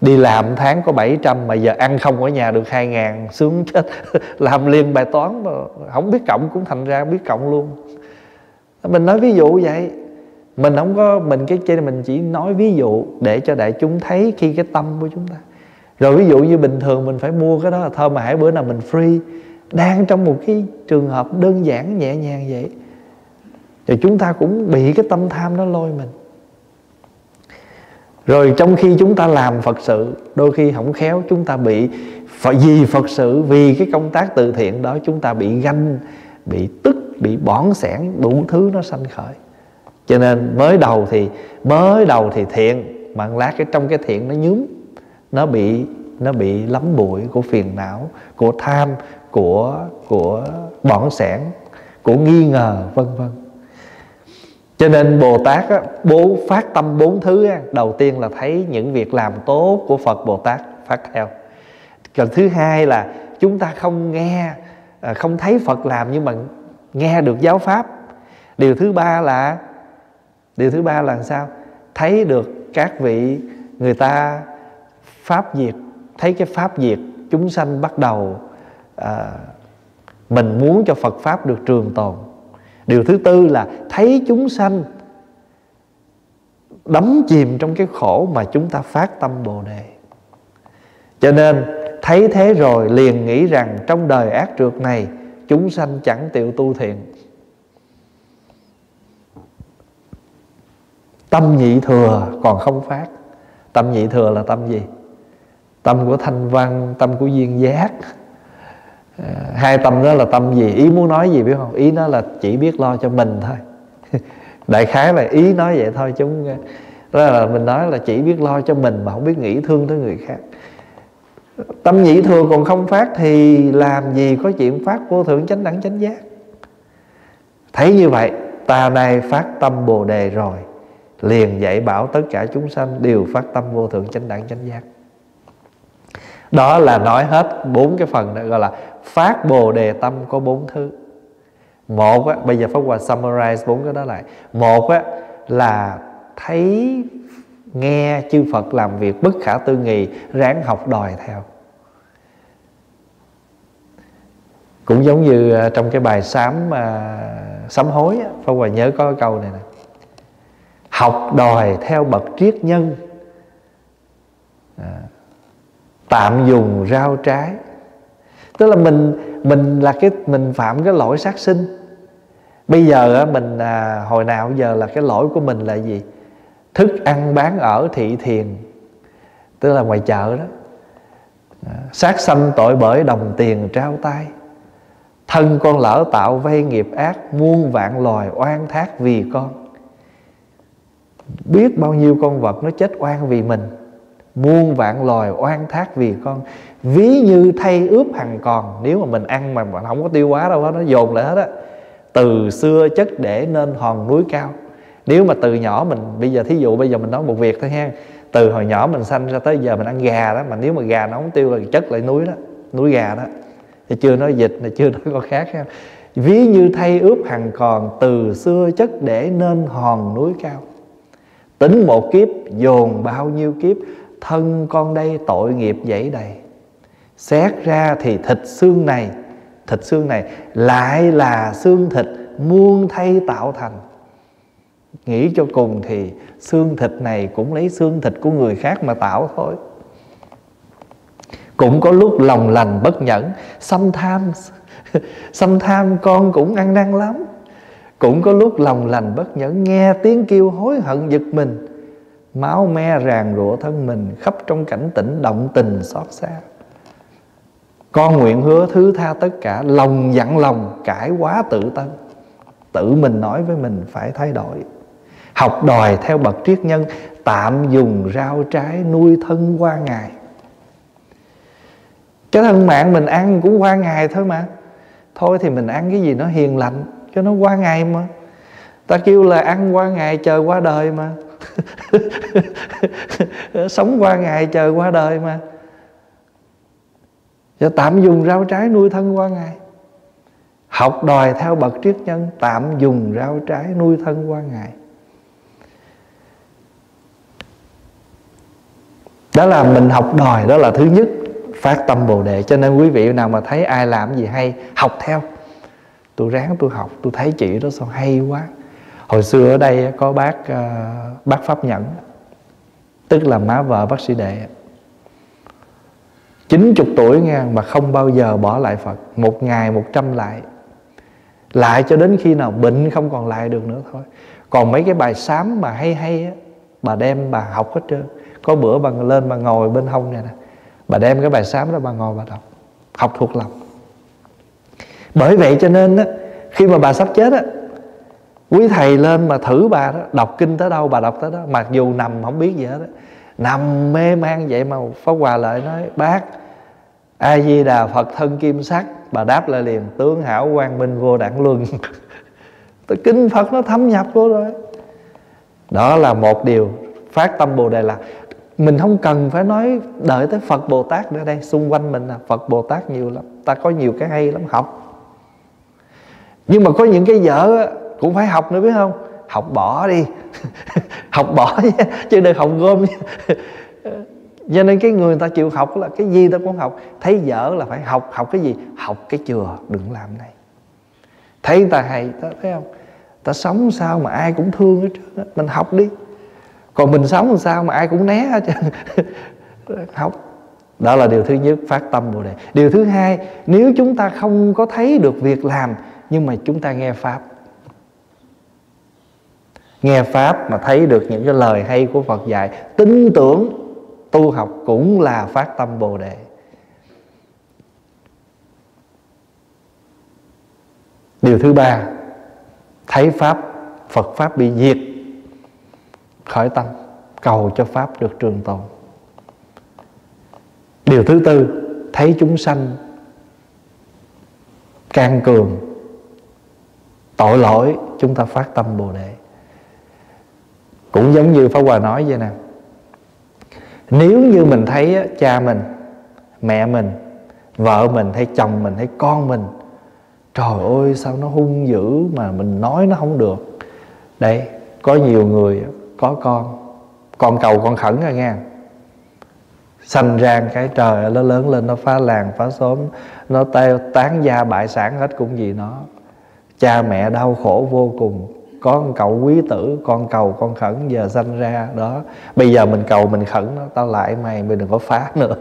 đi làm tháng có 700 mà giờ ăn không ở nhà được 2 ngàn, sướng chết. *laughs* Làm liền bài toán mà không biết cộng cũng thành ra biết cộng luôn. Mình nói ví dụ vậy. Mình không có, mình cái trên mình chỉ nói ví dụ để cho đại chúng thấy khi cái tâm của chúng ta. Rồi ví dụ như bình thường mình phải mua cái đó là thôi mà hãy bữa nào mình free. Đang trong một cái trường hợp đơn giản nhẹ nhàng vậy, thì chúng ta cũng bị cái tâm tham nó lôi mình rồi trong khi chúng ta làm phật sự, đôi khi không khéo chúng ta bị vì phật sự, vì cái công tác từ thiện đó chúng ta bị ganh, bị tức, bị bỏn sẻn, đủ thứ nó sanh khởi. Cho nên mới đầu thì, mới đầu thì thiện, mà lát cái trong cái thiện nó nhúm, nó bị nó bị lắm bụi của phiền não, của tham, của của bỏn sẻn, của nghi ngờ, vân vân cho nên bồ tát á, bố phát tâm bốn thứ á. đầu tiên là thấy những việc làm tốt của phật bồ tát phát theo. Còn thứ hai là chúng ta không nghe à, không thấy phật làm nhưng mà nghe được giáo pháp. Điều thứ ba là điều thứ ba là sao? Thấy được các vị người ta pháp diệt thấy cái pháp diệt chúng sanh bắt đầu à, mình muốn cho phật pháp được trường tồn điều thứ tư là thấy chúng sanh đắm chìm trong cái khổ mà chúng ta phát tâm bồ đề. Cho nên, thấy thế rồi liền nghĩ rằng trong đời ác trượt này, chúng sanh chẳng tiểu tu thiện. Tâm nhị thừa còn không phát. Tâm nhị thừa là tâm gì? Tâm của thanh văn, tâm của duyên giác. Ờ, hai tâm đó là tâm gì? Ý muốn nói gì biết không? Ý nó là chỉ biết lo cho mình thôi. *laughs* Đại khái là ý nói vậy thôi chúng đó là mình nói là chỉ biết lo cho mình mà không biết nghĩ thương tới người khác. Tâm nhị thừa còn không phát thì làm gì có chuyện phát vô thượng chánh đẳng chánh giác? Thấy như vậy, ta nay phát tâm bồ đề rồi, liền dạy bảo tất cả chúng sanh đều phát tâm vô thượng chánh đẳng chánh giác. Đó là nói hết bốn cái phần đó, gọi là phát bồ đề tâm có bốn thứ. Một á, bây giờ pháp hòa summarize bốn cái đó lại. Một á, là thấy nghe chư Phật làm việc bất khả tư nghị ráng học đòi theo. Cũng giống như à, trong cái bài sám mà sám hối á, Pháp Hòa nhớ có cái câu này nè. Học đòi theo bậc triết nhân. À, tạm dùng rau trái tức là mình mình là cái mình phạm cái lỗi sát sinh. Bây giờ mình à, hồi nào giờ là cái lỗi của mình là gì? Thức ăn bán ở thị thiền. Tức là ngoài chợ đó. À, sát sanh tội bởi đồng tiền trao tay. Thân con lỡ tạo vay nghiệp ác muôn vạn loài oan thác vì con. Biết bao nhiêu con vật nó chết oan vì mình muôn vạn loài oan thác vì con ví như thay ướp hàng còn, nếu mà mình ăn mà mình không có tiêu hóa đâu đó nó dồn lại hết á. Từ xưa chất để nên hòn núi cao. Nếu mà từ nhỏ mình, bây giờ thí dụ bây giờ mình nói một việc thôi ha, từ hồi nhỏ mình sanh ra tới giờ mình ăn gà đó, mà nếu mà gà nó không tiêu là chất lại núi đó, núi gà đó. Thì chưa nói dịch này, chưa nói con khác ha. Ví như thay ướp hằng còn, từ xưa chất để nên hòn núi cao. Tính một kiếp, dồn bao nhiêu kiếp, thân con đây tội nghiệp dãy đầy xét ra thì thịt xương này, thịt xương này lại là xương thịt muôn thay tạo thành. Nghĩ cho cùng thì xương thịt này cũng lấy xương thịt của người khác mà tạo thôi. Cũng có lúc lòng lành bất nhẫn, xâm tham *laughs* xâm tham con cũng ăn năn lắm. Cũng có lúc lòng lành bất nhẫn, nghe tiếng kêu hối hận giật mình. Máu me ràng rụa thân mình khắp trong cảnh tỉnh động tình xót xa con nguyện hứa thứ tha tất cả, lòng dặn lòng, cải quá tự tân tự mình nói với mình phải thay đổi. Học đòi theo bậc triết nhân, tạm dùng rau trái nuôi thân qua ngày. Cái thân mạng mình ăn cũng qua ngày thôi mà. Thôi thì mình ăn cái gì nó hiền lành, cho nó qua ngày mà. Ta kêu là ăn qua ngày, chờ qua đời mà. *laughs* Sống qua ngày, chờ qua đời mà và tạm dùng rau trái nuôi thân qua ngày. Học đòi theo bậc triết nhân, tạm dùng rau trái nuôi thân qua ngày. Đó là mình học đòi, đó là thứ nhất, phát tâm bồ đề. Cho nên quý vị nào mà thấy ai làm gì hay, học theo. Tôi ráng tôi học, tôi thấy chị đó sao hay quá. Hồi xưa ở đây có bác ờ, bác pháp nhẫn, tức là má vợ bác sĩ đệ. 90 tuổi nghe, mà không bao giờ bỏ lại Phật. Một ngày một trăm lại. Lại cho đến khi nào bệnh không còn lại được nữa thôi. Còn mấy cái bài sám mà hay hay á, bà đem bà học hết trơn. Có bữa bà lên bà ngồi bên hông này nè. Bà đem cái bài sám đó bà ngồi bà đọc. Học thuộc lòng. Bởi vậy cho nên á, khi mà bà sắp chết á, quý thầy lên mà thử bà đó, đọc kinh tới đâu, bà đọc tới đó. Mặc dù nằm không biết gì hết đó nằm mê man vậy mà pháp hòa lợi nói, bác a di đà phật thân kim sắc. Bà đáp lại liền, tướng hảo quang minh vô đẳng luân. *laughs* Tôi kinh phật nó thâm nhập vô rồi. Đó là một điều phát tâm bồ đề là mình không cần phải nói đợi tới phật bồ tát nữa đây, xung quanh mình là phật bồ tát nhiều lắm, ta có nhiều cái hay lắm, học. Nhưng mà có những cái dở cũng phải học nữa, biết không? Học bỏ đi. *laughs* Học bỏ chứ đừng học gom *laughs* cho nên cái người ta chịu học là cái gì ta cũng học. Thấy dở là phải học học cái gì? Học cái chừa, đừng làm này. Thấy ta hay, ta thấy không? Ta sống sao mà ai cũng thương hết trơn mình học đi. Còn mình sống làm sao mà ai cũng né hết trơn. *laughs* Học. Đó là điều thứ nhất, phát tâm bồ đề. Điều thứ hai, nếu chúng ta không có thấy được việc làm, nhưng mà chúng ta nghe pháp nghe pháp mà thấy được những cái lời hay của phật dạy, tin tưởng tu học cũng là phát tâm bồ đề. Điều thứ ba, thấy pháp, phật pháp bị diệt, khởi tâm, cầu cho pháp được trường tồn. Điều thứ tư, thấy chúng sanh can cường, tội lỗi, chúng ta phát tâm bồ đề cũng giống như pháp hòa nói vậy nè. Nếu như mình thấy cha mình, mẹ mình, vợ mình, hay chồng mình, hay con mình, trời ơi, sao nó hung dữ mà mình nói nó không được. Đây, có nhiều người có con con cầu, con khẩn rồi nghe. Sanh ra cái trời nó lớn lên, nó phá làng, phá xóm, nó tán gia, bại sản hết cũng gì nó. Cha mẹ đau khổ vô cùng có cậu quý tử, con cầu, con khẩn giờ sanh ra, đó. Bây giờ mình cầu mình khẩn nó tao lại mày mày đừng có phá nữa.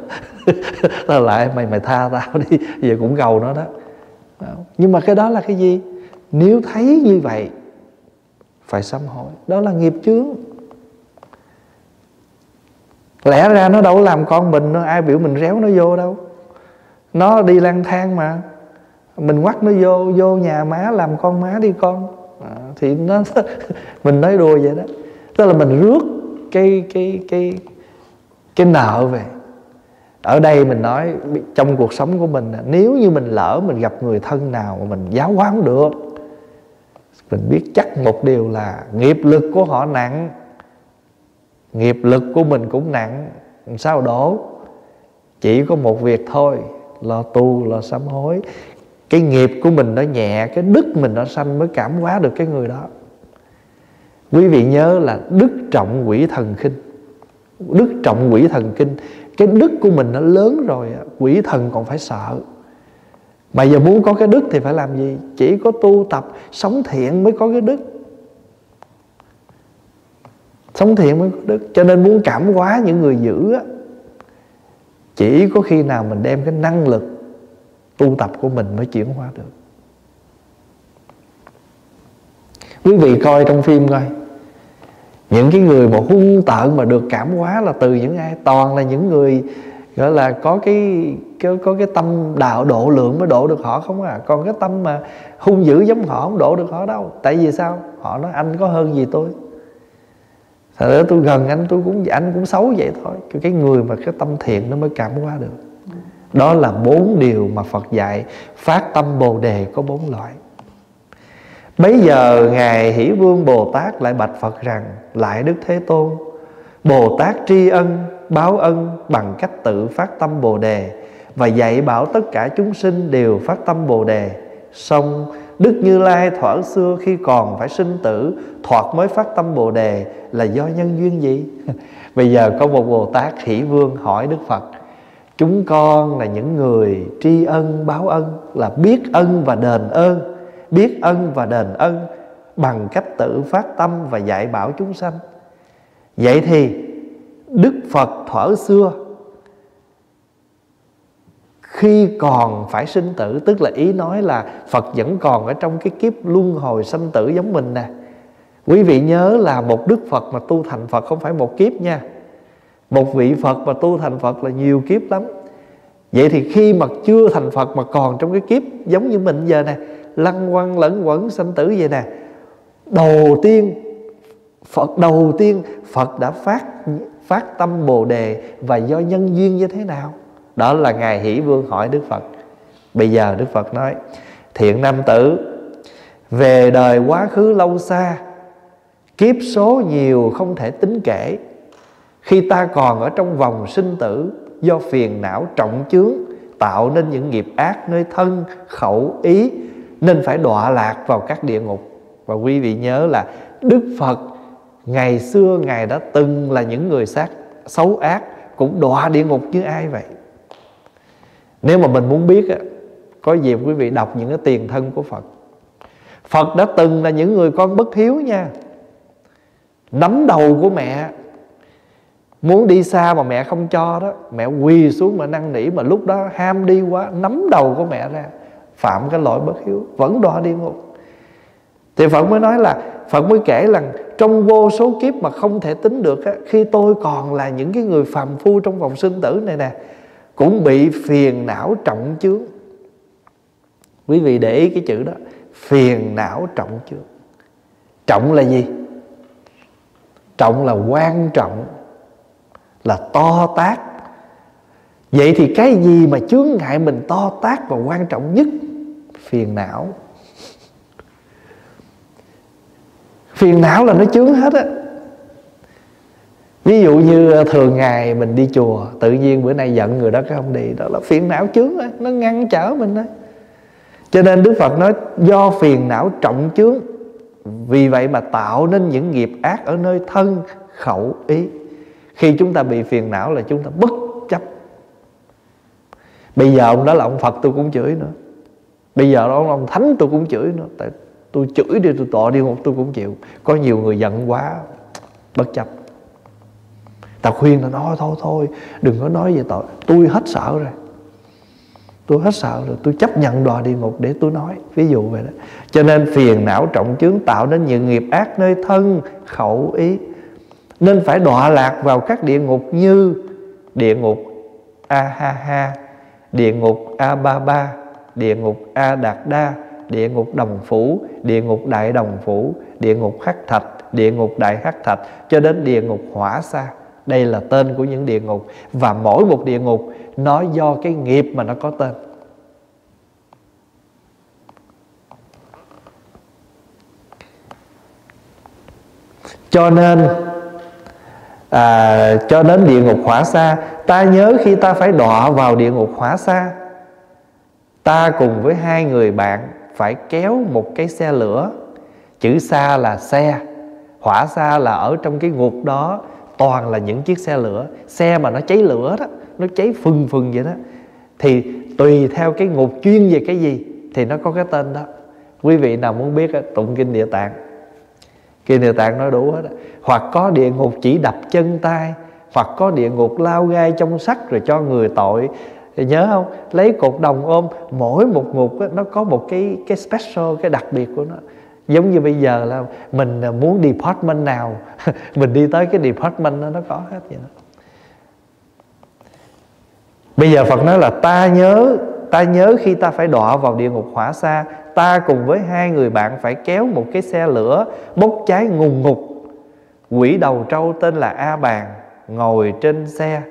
*laughs* Tao lại mày mày tha tao đi. Giờ cũng cầu nó đó. Nhưng mà cái đó là cái gì? Nếu thấy như vậy, phải sám hối. Đó là nghiệp chướng. Lẽ ra nó đâu làm con mình nó ai biểu mình réo nó vô đâu. Nó đi lang thang mà. Mình quắt nó vô vô nhà má, làm con má đi con thì nó *laughs* mình nói đùa vậy đó. Tức là mình rước cái cái cái cái nợ về. Ở đây mình nói, trong cuộc sống của mình nếu như mình lỡ mình gặp người thân nào mà mình giáo hóa không được, mình biết chắc một điều là nghiệp lực của họ nặng, nghiệp lực của mình cũng nặng. Sao đổ? Chỉ có một việc thôi, lo tu, lo sám hối cái nghiệp của mình nó nhẹ, cái đức mình nó sanh mới cảm hóa được cái người đó. Quý vị nhớ là đức trọng quỷ thần kinh. Đức trọng quỷ thần kinh, cái đức của mình nó lớn rồi quỷ thần còn phải sợ. Mà giờ muốn có cái đức thì phải làm gì? Chỉ có tu tập, sống thiện mới có cái đức. Sống thiện mới có đức. Cho nên muốn cảm hóa những người dữ á, chỉ có khi nào mình đem cái năng lực tu tập của mình mới chuyển hóa được. Quý vị coi trong phim coi. Những cái người mà hung tợn mà được cảm hóa là từ những ai? Toàn là những người gọi là có cái có, có cái tâm đạo độ lượng mới độ được họ không à? Còn cái tâm mà hung dữ giống họ không độ được họ đâu. Tại vì sao? Họ nói anh có hơn gì tôi? Thật ra tôi gần anh tôi cũng anh cũng xấu vậy thôi. Cái người mà cái tâm thiện nó mới cảm hóa được đó là bốn điều mà Phật dạy phát tâm bồ đề có bốn loại. Bây giờ Ngài Hỷ Vương Bồ Tát lại bạch Phật rằng Lại Đức Thế Tôn Bồ Tát tri ân, báo ân bằng cách tự phát tâm Bồ Đề Và dạy bảo tất cả chúng sinh đều phát tâm Bồ Đề. Xong Đức Như Lai thuở xưa khi còn phải sinh tử Thoạt mới phát tâm Bồ Đề Là do nhân duyên gì? *laughs* Bây giờ có một Bồ Tát Hỷ Vương hỏi Đức Phật Chúng con là những người tri ân, báo ân, Là biết ân và đền ơn, Biết ân và đền ân Bằng cách tự phát tâm và dạy bảo chúng sanh. Vậy thì, Đức Phật thuở xưa, khi còn phải sinh tử, tức là ý nói là Phật vẫn còn ở trong cái kiếp luân hồi sanh tử giống mình nè. Quý vị nhớ là một đức Phật mà tu thành Phật không phải một kiếp nha một vị Phật mà tu thành Phật là nhiều kiếp lắm. Vậy thì khi mà chưa thành Phật mà còn trong cái kiếp giống như mình giờ nè, lăng quăng, lẫn quẩn, sanh tử vậy nè, đầu tiên, Phật đầu tiên, Phật đã phát phát tâm Bồ đề và do nhân duyên như thế nào? Đó là ngài hỷ vương hỏi đức phật. Bây giờ đức phật nói, thiện nam tử, về đời quá khứ lâu xa, kiếp số nhiều không thể tính kể khi ta còn ở trong vòng sinh tử, do phiền não trọng chướng, tạo nên những nghiệp ác nơi thân, khẩu ý, nên phải đọa lạc vào các địa ngục. Và quý vị nhớ là đức phật ngày xưa, ngài đã từng là những người sát xấu ác, cũng đọa địa ngục như ai vậy? Nếu mà mình muốn biết có dịp quý vị đọc những cái tiền thân của phật. Phật đã từng là những người con bất hiếu nha. Nắm đầu của mẹ muốn đi xa mà mẹ không cho đó mẹ quỳ xuống mà năn nỉ mà lúc đó ham đi quá nắm đầu của mẹ ra phạm cái lỗi bất hiếu vẫn đọa địa ngục. Thì phật mới nói là phật mới kể rằng trong vô số kiếp mà không thể tính được á, khi tôi còn là những cái người phàm phu trong vòng sinh tử này nè cũng bị phiền não trọng chướng. Quý vị để ý cái chữ đó phiền não trọng chướng. Trọng là gì? Trọng là quan trọng là to tác vậy thì cái gì mà chướng ngại mình to tác và quan trọng nhất? Phiền não. Phiền não là nó chướng hết á. Ví dụ như ờ, thường ngày mình đi chùa tự nhiên bữa nay giận người đó cái không đi đó là phiền não chướng ấy, nó ngăn trở mình đấy cho nên đức phật nói do phiền não trọng chướng vì vậy mà tạo nên những nghiệp ác ở nơi thân khẩu ý khi chúng ta bị phiền não là chúng ta bất chấp. Bây giờ ông đó là ông phật, tôi cũng chửi nữa. Bây giờ đó là ông thánh, tôi cũng chửi nữa. Tại tôi chửi đi, tôi tọa đi một tôi cũng chịu. Có nhiều người giận quá, bất chấp. Ta khuyên là nói thôi thôi, đừng có nói về tội. Tôi hết sợ rồi. Tôi hết sợ rồi. Tôi chấp nhận đọa địa ngục để tôi nói. Ví dụ vậy đó. Cho nên phiền não trọng chướng tạo nên những nghiệp ác nơi thân, khẩu ý nên phải đọa lạc vào các địa ngục như địa ngục a ha ha địa ngục a ba ba địa ngục a đạt đa địa ngục đồng phủ, địa ngục đại đồng phủ, địa ngục hắc thạch, địa ngục đại hắc thạch, cho đến địa ngục hỏa xa đây là tên của những địa ngục. Và mỗi một địa ngục, nó do cái nghiệp mà nó có tên. Cho nên à, cho đến địa ngục hỏa xa ta nhớ khi ta phải đọa vào địa ngục hỏa xa. Ta cùng với hai người bạn phải kéo một cái xe lửa. Chữ xa là xe hỏa xa là ở trong cái ngục đó. Toàn là những chiếc xe lửa. Xe mà nó cháy lửa đó nó cháy phừng phừng vậy đó. Thì tùy theo cái ngục chuyên về cái gì thì nó có cái tên đó. Quý vị nào muốn biết tụng kinh địa tạng kinh địa tạng nói đủ hết đó. hoặc có địa ngục chỉ đập chân tay hoặc có địa ngục lao gai trong sắt rồi cho người tội. Thì nhớ không? Lấy cột đồng ôm mỗi một ngục đó, nó có một cái cái special cái đặc biệt của nó. Giống như bây giờ là mình à, muốn department nào *laughs* mình đi tới cái department đó nó có hết vậy đó. Bây giờ phật nói là ta nhớ ta nhớ khi ta phải đọa vào địa ngục hỏa xa ta cùng với hai người bạn phải kéo một cái xe lửa bốc cháy ngùng ngục. Quỷ đầu trâu tên là a bàn ngồi trên xe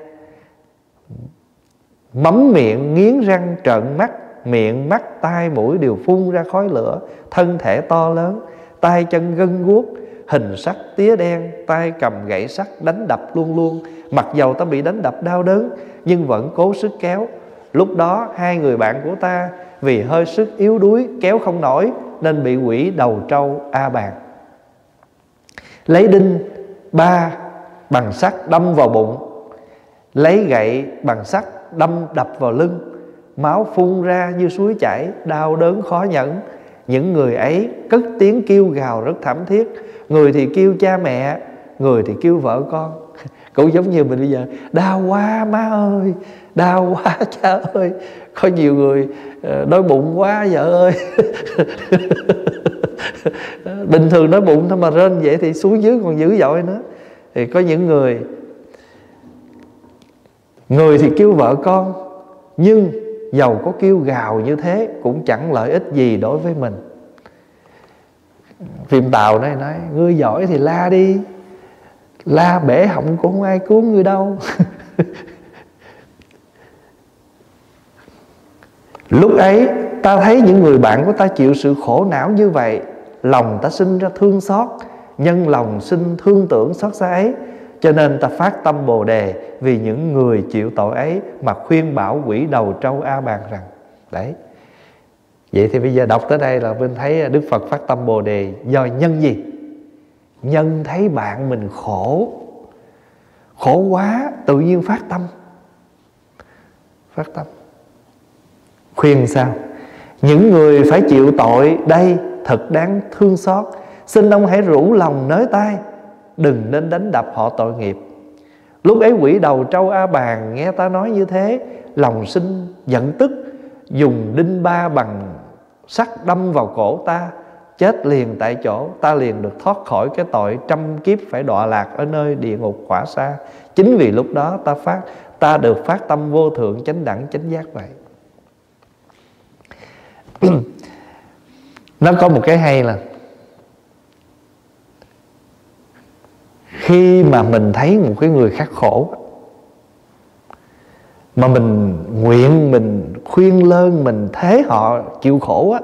mắm miệng nghiến răng trợn mắt, miệng mắt tai mũi đều phun ra khói lửa, thân thể to lớn, tay chân gân guốc, hình sắc tía đen, tay cầm gậy sắt đánh đập luôn luôn. Mặc dầu ta bị đánh đập đau đớn, nhưng vẫn cố sức kéo lúc đó, hai người bạn của ta vì hơi sức yếu đuối kéo không nổi nên bị quỷ đầu trâu a bàn. Lấy đinh, ba bằng sắt đâm vào bụng. Lấy gậy bằng sắt đâm đập vào lưng. Máu phun ra như suối chảy, đau đớn khó nhẫn. Những người ấy cất tiếng kêu gào rất thảm thiết. Người thì kêu cha mẹ, người thì kêu vợ con. *laughs* Cũng giống như mình bây giờ, đau quá, má ơi đau quá, cha ơi. Có nhiều người ờ, đói bụng quá, vợ ơi. *laughs* Bình thường đói bụng thôi mà rên vậy thì xuống dưới còn dữ dội nữa. Thì có những người người thì kêu vợ con, nhưng giàu có kêu gào như thế cũng chẳng lợi ích gì đối với mình. Phim tàu này nói, ngươi giỏi thì la đi, la bể họng cũng không ai cứu ngươi đâu. *laughs* lúc ấy, ta thấy những người bạn của ta chịu sự khổ não như vậy. Lòng ta sinh ra thương xót, nhân lòng sinh thương tưởng xót xa ấy. Cho nên ta phát tâm bồ đề vì những người chịu tội ấy mà khuyên bảo quỷ đầu trâu a bàn rằng, đấy, vậy thì bây giờ đọc tới đây là bên thấy đức phật phát tâm bồ đề do nhân gì? Nhân thấy bạn mình khổ. Khổ quá, tự nhiên phát tâm. Phát tâm khuyên sao? Những người phải chịu tội, đây thật đáng thương xót. Xin ông hãy rủ lòng nới tay, đừng nên đánh đập họ tội nghiệp. Lúc ấy quỷ đầu trâu a bàn nghe ta nói như thế, lòng sinh giận tức, dùng đinh ba bằng sắt đâm vào cổ ta, chết liền tại chỗ. Ta liền được thoát khỏi cái tội trăm kiếp phải đọa lạc ở nơi địa ngục quả xa. Chính vì lúc đó ta phát, ta được phát tâm vô thượng chánh đẳng chánh giác vậy. *clears throat* nó có một cái hay là khi mà mình thấy một cái người khác khổ, mà mình nguyện, mình khuyên lơn, mình thế họ chịu khổ á,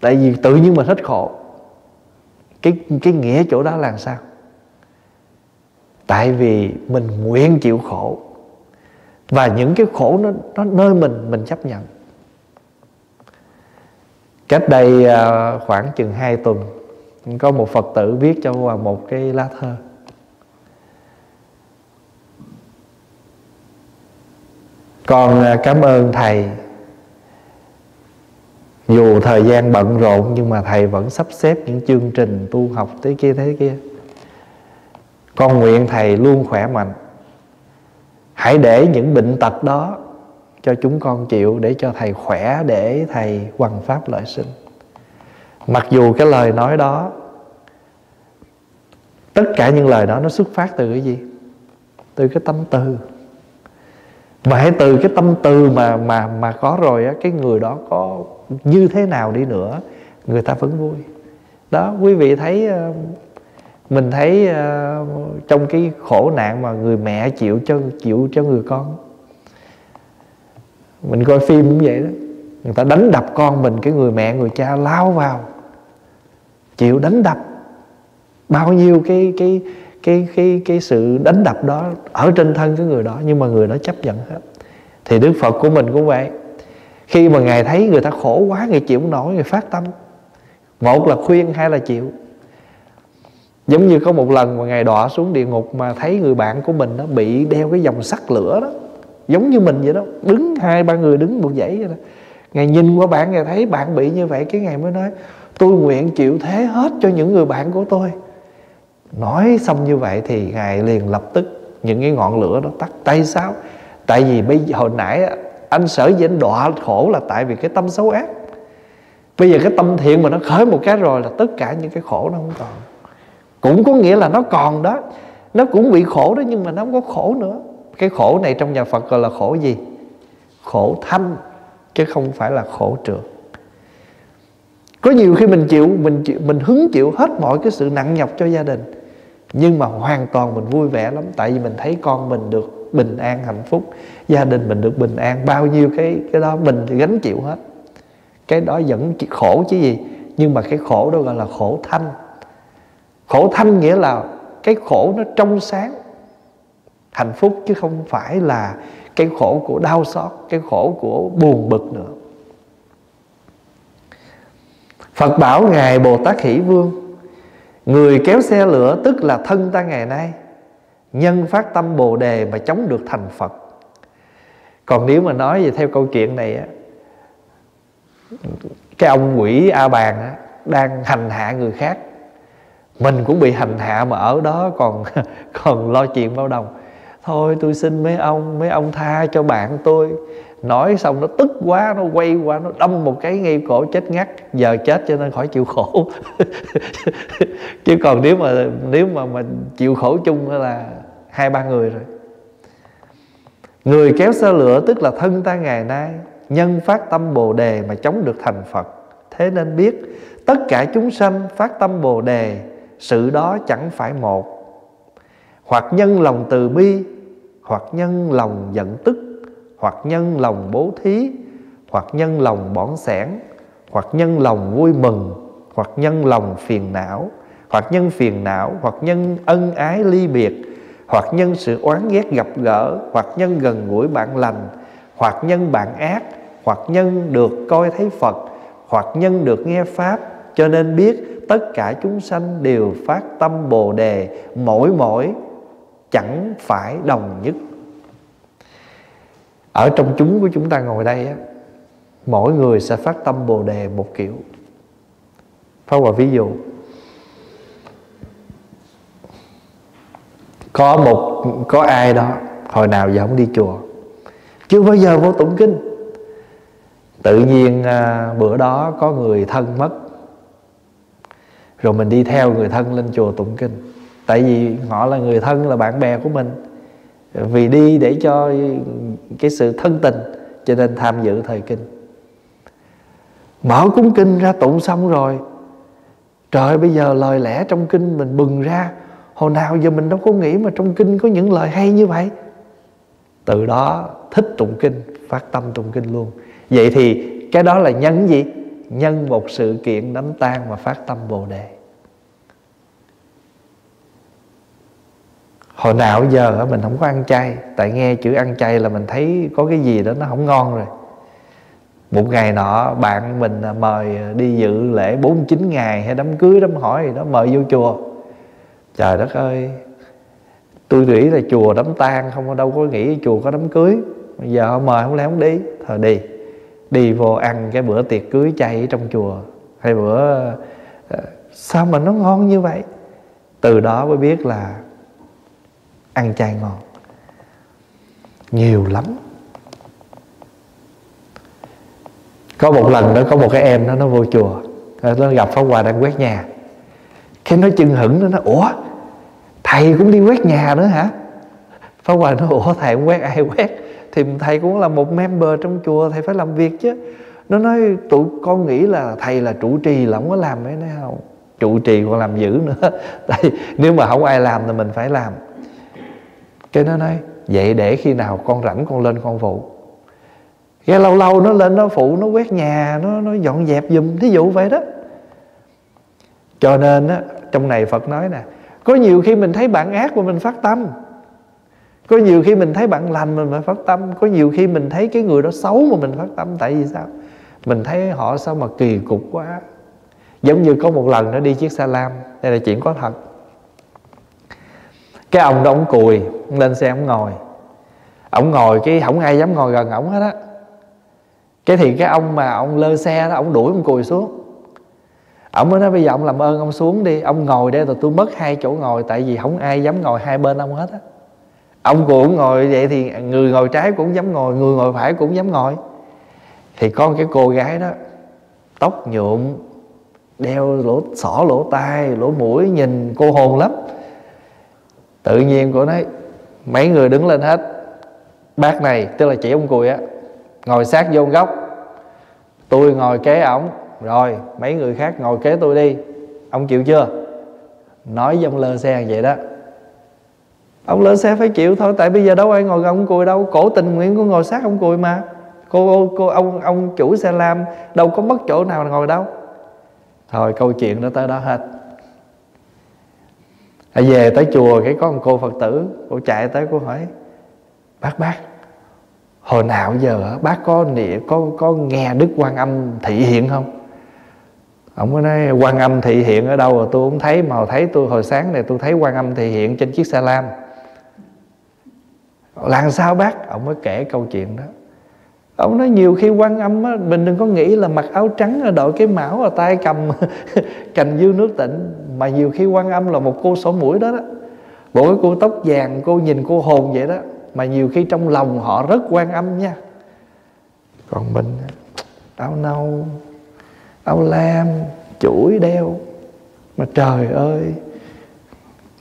tại vì tự nhiên mình hết khổ, cái cái nghĩa chỗ đó là sao? Tại vì mình nguyện chịu khổ, và những cái khổ nó nó nơi mình mình chấp nhận cách đây à, khoảng chừng 2 tuần, có một phật tử viết cho hòa một cái lá thơ. Con à, cảm ơn thầy. Dù thời gian bận rộn, nhưng mà thầy vẫn sắp xếp những chương trình tu học thế kia thế kia. Con nguyện thầy luôn khỏe mạnh. Hãy để những bệnh tật đó cho chúng con chịu để cho thầy khỏe, để thầy hoằng pháp lợi sinh. Mặc dù cái lời nói đó, tất cả những lời đó nó xuất phát từ cái gì? Từ cái tâm từ. Mà hãy từ cái tâm từ mà mà mà có rồi á, cái người đó có như thế nào đi nữa, người ta vẫn vui. Đó, quý vị thấy ờ, mình thấy ờ, trong cái khổ nạn mà người mẹ chịu cho chịu cho người con mình coi phim cũng vậy đó. Người ta đánh đập con mình, cái người mẹ, người cha lao vào. Chịu đánh đập. Bao nhiêu cái cái cái cái cái sự đánh đập đó ở trên thân cái người đó, nhưng mà người đó chấp nhận hết. Thì đức phật của mình cũng vậy. Khi mà ngài thấy người ta khổ quá người chịu không nổi người phát tâm. Một là khuyên, hai là chịu. Giống như có một lần mà ngài đọa xuống địa ngục mà thấy người bạn của mình nó bị đeo cái dòng sắt lửa đó giống như mình vậy đó. Đứng hai, ba người đứng một dãy vậy đó. Ngài nhìn qua bạn, ngài thấy bạn bị như vậy, cái ngày mới nói, tôi nguyện chịu thế hết cho những người bạn của tôi. Nói xong như vậy thì ngài liền lập tức những cái ngọn lửa đó tắt tại sao tại vì bây giờ hồi nãy anh sở dĩ anh đọa khổ là tại vì cái tâm xấu ác. Bây giờ cái tâm thiện mà nó khởi một cái rồi là tất cả những cái khổ nó không còn. Cũng có nghĩa là nó còn đó. Nó cũng bị khổ đó nhưng mà nó không có khổ nữa cái khổ này trong nhà Phật gọi là khổ gì? Khổ thanh chứ không phải là khổ trượt có nhiều khi mình chịu mình chịu, mình hứng chịu hết mọi cái sự nặng nhọc cho gia đình nhưng mà hoàn toàn mình vui vẻ lắm tại vì mình thấy con mình được bình an hạnh phúc gia đình mình được bình an bao nhiêu cái cái đó mình thì gánh chịu hết. Cái đó vẫn khổ chứ gì nhưng mà cái khổ đó gọi là khổ thanh khổ thanh nghĩa là cái khổ nó trong sáng hạnh phúc chứ không phải là cái khổ của đau xót, cái khổ của buồn bực nữa. Phật bảo Ngài Bồ Tát Hỷ Vương, Người kéo xe lửa tức là thân ta ngày nay, Nhân phát tâm Bồ Đề mà chống được thành Phật. Còn nếu mà nói về theo câu chuyện này á, Cái ông quỷ A Bàn á, Đang hành hạ người khác. Mình cũng bị hành hạ mà ở đó còn *laughs* còn lo chuyện bao đồng. Thôi, tôi xin mấy ông Mấy ông tha cho bạn tôi. Nói xong nó tức quá, nó quay qua, nó đâm một cái ngay cổ chết ngắt. Giờ chết cho nên khỏi chịu khổ. *laughs* Chứ còn nếu mà nếu mà mà chịu khổ chung là hai, ba người rồi. Người kéo xe lửa tức là thân ta ngày nay, nhân phát tâm bồ đề mà chống được thành phật. Thế nên biết, tất cả chúng sanh phát tâm bồ đề, sự đó chẳng phải một hoặc nhân lòng từ bi hoặc nhân lòng giận tức hoặc nhân lòng bố thí hoặc nhân lòng bỏng sẻn hoặc nhân lòng vui mừng hoặc nhân lòng phiền não hoặc nhân phiền não hoặc nhân ân ái ly biệt hoặc nhân sự oán ghét gặp gỡ hoặc nhân gần gũi bạn lành hoặc nhân bạn ác hoặc nhân được coi thấy phật hoặc nhân được nghe pháp cho nên biết tất cả chúng sanh đều phát tâm bồ đề mỗi mỗi chẳng phải đồng nhất. Ở trong chúng của chúng ta ngồi đây á mỗi người sẽ phát tâm bồ đề một kiểu. Phá Hòa ví dụ Có một Có ai đó Hồi nào giờ không đi chùa Chưa bao giờ vô tụng kinh. Tự nhiên à, bữa đó có người thân mất Rồi mình đi theo người thân lên chùa tụng kinh. Tại vì họ là người thân, là bạn bè của mình. Vì đi để cho cái sự thân tình, cho nên tham dự thời kinh. Mở cúng kinh ra tụng xong rồi. Trời, bây giờ lời lẽ trong kinh mình bừng ra. Hồi nào giờ mình đâu có nghĩ mà trong kinh có những lời hay như vậy. Từ đó, thích tụng kinh, phát tâm tụng kinh luôn. Vậy thì cái đó là nhân gì? Nhân một sự kiện đánh tan mà phát tâm bồ đề. Hồi nào giờ mình không có ăn chay. Tại nghe chữ ăn chay là mình thấy có cái gì đó nó không ngon rồi. Một ngày nọ, bạn mình à, mời à, đi dự lễ 49 ngày hay đám cưới, đám hỏi gì đó, mời vô chùa. Trời đất ơi, tôi nghĩ là chùa đám tang không có đâu có nghĩ chùa có đám cưới. Bây giờ họ mời không lẽ không đi? Thôi đi. Đi vô ăn cái bữa tiệc cưới chay ở trong chùa. Hay bữa à, sao mà nó ngon như vậy? Từ đó mới biết là ăn chay ngon. Nhiều lắm. Có một lần đó, có một cái em đó, nó vô chùa. Nó gặp pháp hòa đang quét nhà. Cái nó chưng hửng nó nói ủa? Thầy cũng đi quét nhà nữa hả? Pháp hòa nó ủa, thầy cũng quét, ai quét? Thì thầy cũng là một member trong chùa, thầy phải làm việc chứ. Nó nói, tụi con nghĩ là thầy là trụ trì là không có làm mấy nói không? Trụ trì còn làm dữ nữa. *laughs* Tại nếu mà không ai làm thì mình phải làm cái nó nói, vậy để khi nào con rảnh con lên con phụ. Cái lâu lâu nó lên nó phụ, nó quét nhà, nó nó dọn dẹp giùm, thí dụ vậy đó. Cho nên á, trong này phật nói nè, có nhiều khi mình thấy bạn ác mà mình phát tâm. Có nhiều khi mình thấy bạn lành mình phải phát tâm. Có nhiều khi mình thấy cái người đó xấu mà mình phát tâm. Tại vì sao? Mình thấy họ sao mà kỳ cục quá. Giống như có một lần nó đi chiếc xe lam, đây là chuyện có thật cái ông đó ông cùi, ông lên xe ông ngồi. Ông ngồi cái không ai dám ngồi gần ổng hết á. Cái thì cái ông mà ông lơ xe đó, ông đuổi ông cùi xuống. Ông mới nói bây giờ ông làm ơn ông xuống đi, ông ngồi đây rồi tôi mất hai chỗ ngồi, tại vì không ai dám ngồi hai bên ông hết á. Ông cũng ngồi vậy thì người ngồi trái cũng dám ngồi, người ngồi phải cũng dám ngồi. Thì con cái cô gái đó, tóc nhuộm, đeo lỗ, xỏ lỗ tai, lỗ mũi, nhìn cô hồn lắm tự nhiên cô nói, mấy người đứng lên hết. Bác này, tức là chỉ ông cùi á, ngồi sát vô góc. Tôi ngồi kế ổng. Rồi, mấy người khác ngồi kế tôi đi. Ông chịu chưa? Nói với ông lơ xe vậy đó. Ông lơ xe phải chịu thôi, tại bây giờ đâu ai ngồi gần ông cùi đâu. Cổ tình nguyện của ngồi sát ông cùi mà. Cô cô ông ông chủ xe lam, đâu có mất chỗ nào ngồi đâu. Thôi, câu chuyện nó tới đó hết à, về tới chùa cái có một cô phật tử cô chạy tới cô hỏi bác bác hồi nào giờ bác có niệm có có nghe đức quan âm thị hiện không? Ông có nói quan âm thị hiện ở đâu rồi tôi không thấy mà thấy tôi hồi sáng này tôi thấy quan âm thị hiện trên chiếc xe lam. Làm sao bác? Ông mới kể câu chuyện đó. Ông nói nhiều khi quan âm á, mình đừng có nghĩ là mặc áo trắng đội cái mão và tay cầm *laughs* cành dư nước tịnh mà nhiều khi quan âm là một cô sổ mũi đó đó. Bộ cái cô tóc vàng, cô nhìn cô hồn vậy đó. Mà nhiều khi trong lòng họ rất quan âm nha. Còn mình áo nâu áo lam, chuỗi đeo. Mà trời ơi,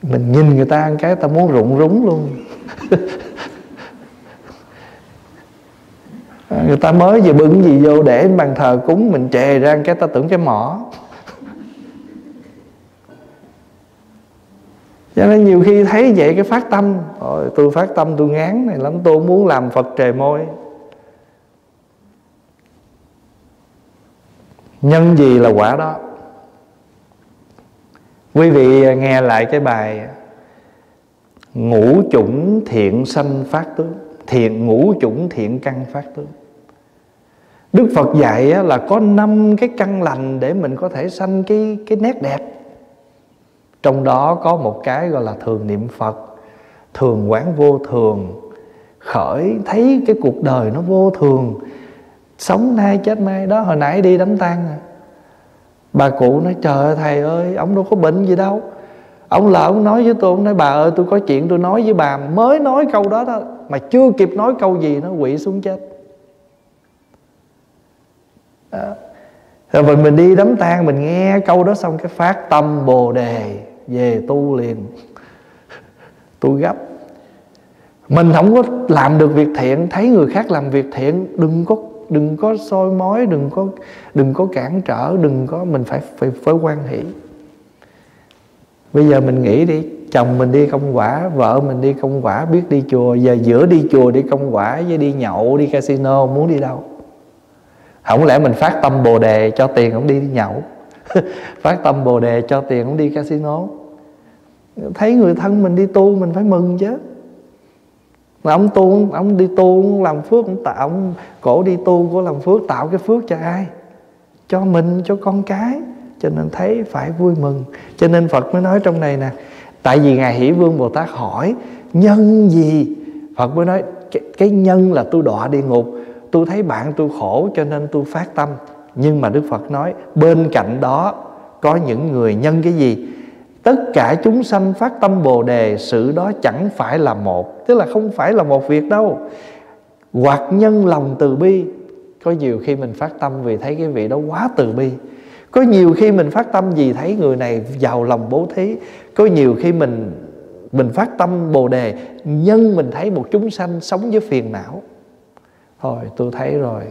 mình nhìn người ta ăn cái ta muốn rụng rúng luôn. *laughs* Người ta mới vừa bưng gì vô để bàn thờ cúng, mình chè ra cái ta tưởng cái mỏ. Cho nên nhiều khi thấy vậy cái phát tâm rồi tôi phát tâm, tôi ngán này lắm, tôi muốn làm phật trề môi. Nhân gì là quả đó? Quý vị nghe lại cái bài, ngũ chủng thiện sanh phát tướng thiện, ngũ chủng thiện căn phát tướng Đức Phật dạy là có năm cái căn lành để mình có thể sanh cái cái nét đẹp trong đó có một cái gọi là thường niệm phật, thường quán vô thường. Khởi thấy cái cuộc đời nó vô thường, sống nay chết mai đó, hồi nãy đi đám tang. À bà cụ nói, trời ơi, thầy ơi, ông đâu có bệnh gì đâu. Ông là ông nói với tôi, ông nói, bà ơi, tôi có chuyện tôi nói với bà, mới nói câu đó đó, mà chưa kịp nói câu gì nó quỵ xuống chết. Đó. rồi mình đi đám tang, mình nghe câu đó xong cái phát tâm bồ đề về tu liền. Tôi gấp. Mình không có làm được việc thiện thấy người khác làm việc thiện đừng có đừng có soi mói đừng có đừng có cản trở đừng có mình phải phải phải quan hỷ. Bây giờ mình nghĩ đi chồng mình đi công quả vợ mình đi công quả biết đi chùa giờ giữa đi chùa đi công quả với đi nhậu đi casino muốn đi đâu? Không lẽ mình phát tâm bồ đề cho tiền ông đi, đi nhậu? *laughs* phát tâm bồ đề cho tiền không đi casino. Thấy người thân mình đi tu mình phải mừng chứ. Mà ông tu ông đi tu ông làm phước ông tạo ông cổ đi tu của làm phước tạo cái phước cho ai? Cho mình cho con cái. Cho nên thấy phải vui mừng. Cho nên phật mới nói trong này nè tại vì ngài hỷ vương bồ tát hỏi nhân gì? Phật mới nói cái, cái nhân là tôi đọa địa ngục tôi thấy bạn tôi khổ cho nên tôi phát tâm nhưng mà đức phật nói, bên cạnh đó có những người nhân cái gì? Tất cả chúng sanh phát tâm bồ đề, sự đó chẳng phải là một, tức là không phải là một việc đâu. Hoặc nhân lòng từ bi. Có nhiều khi mình phát tâm vì thấy cái vị đó quá từ bi. Có nhiều khi mình phát tâm vì thấy người này giàu lòng bố thí. Có nhiều khi mình mình phát tâm bồ đề nhân mình thấy một chúng sanh sống với phiền não. Thôi, tôi thấy rồi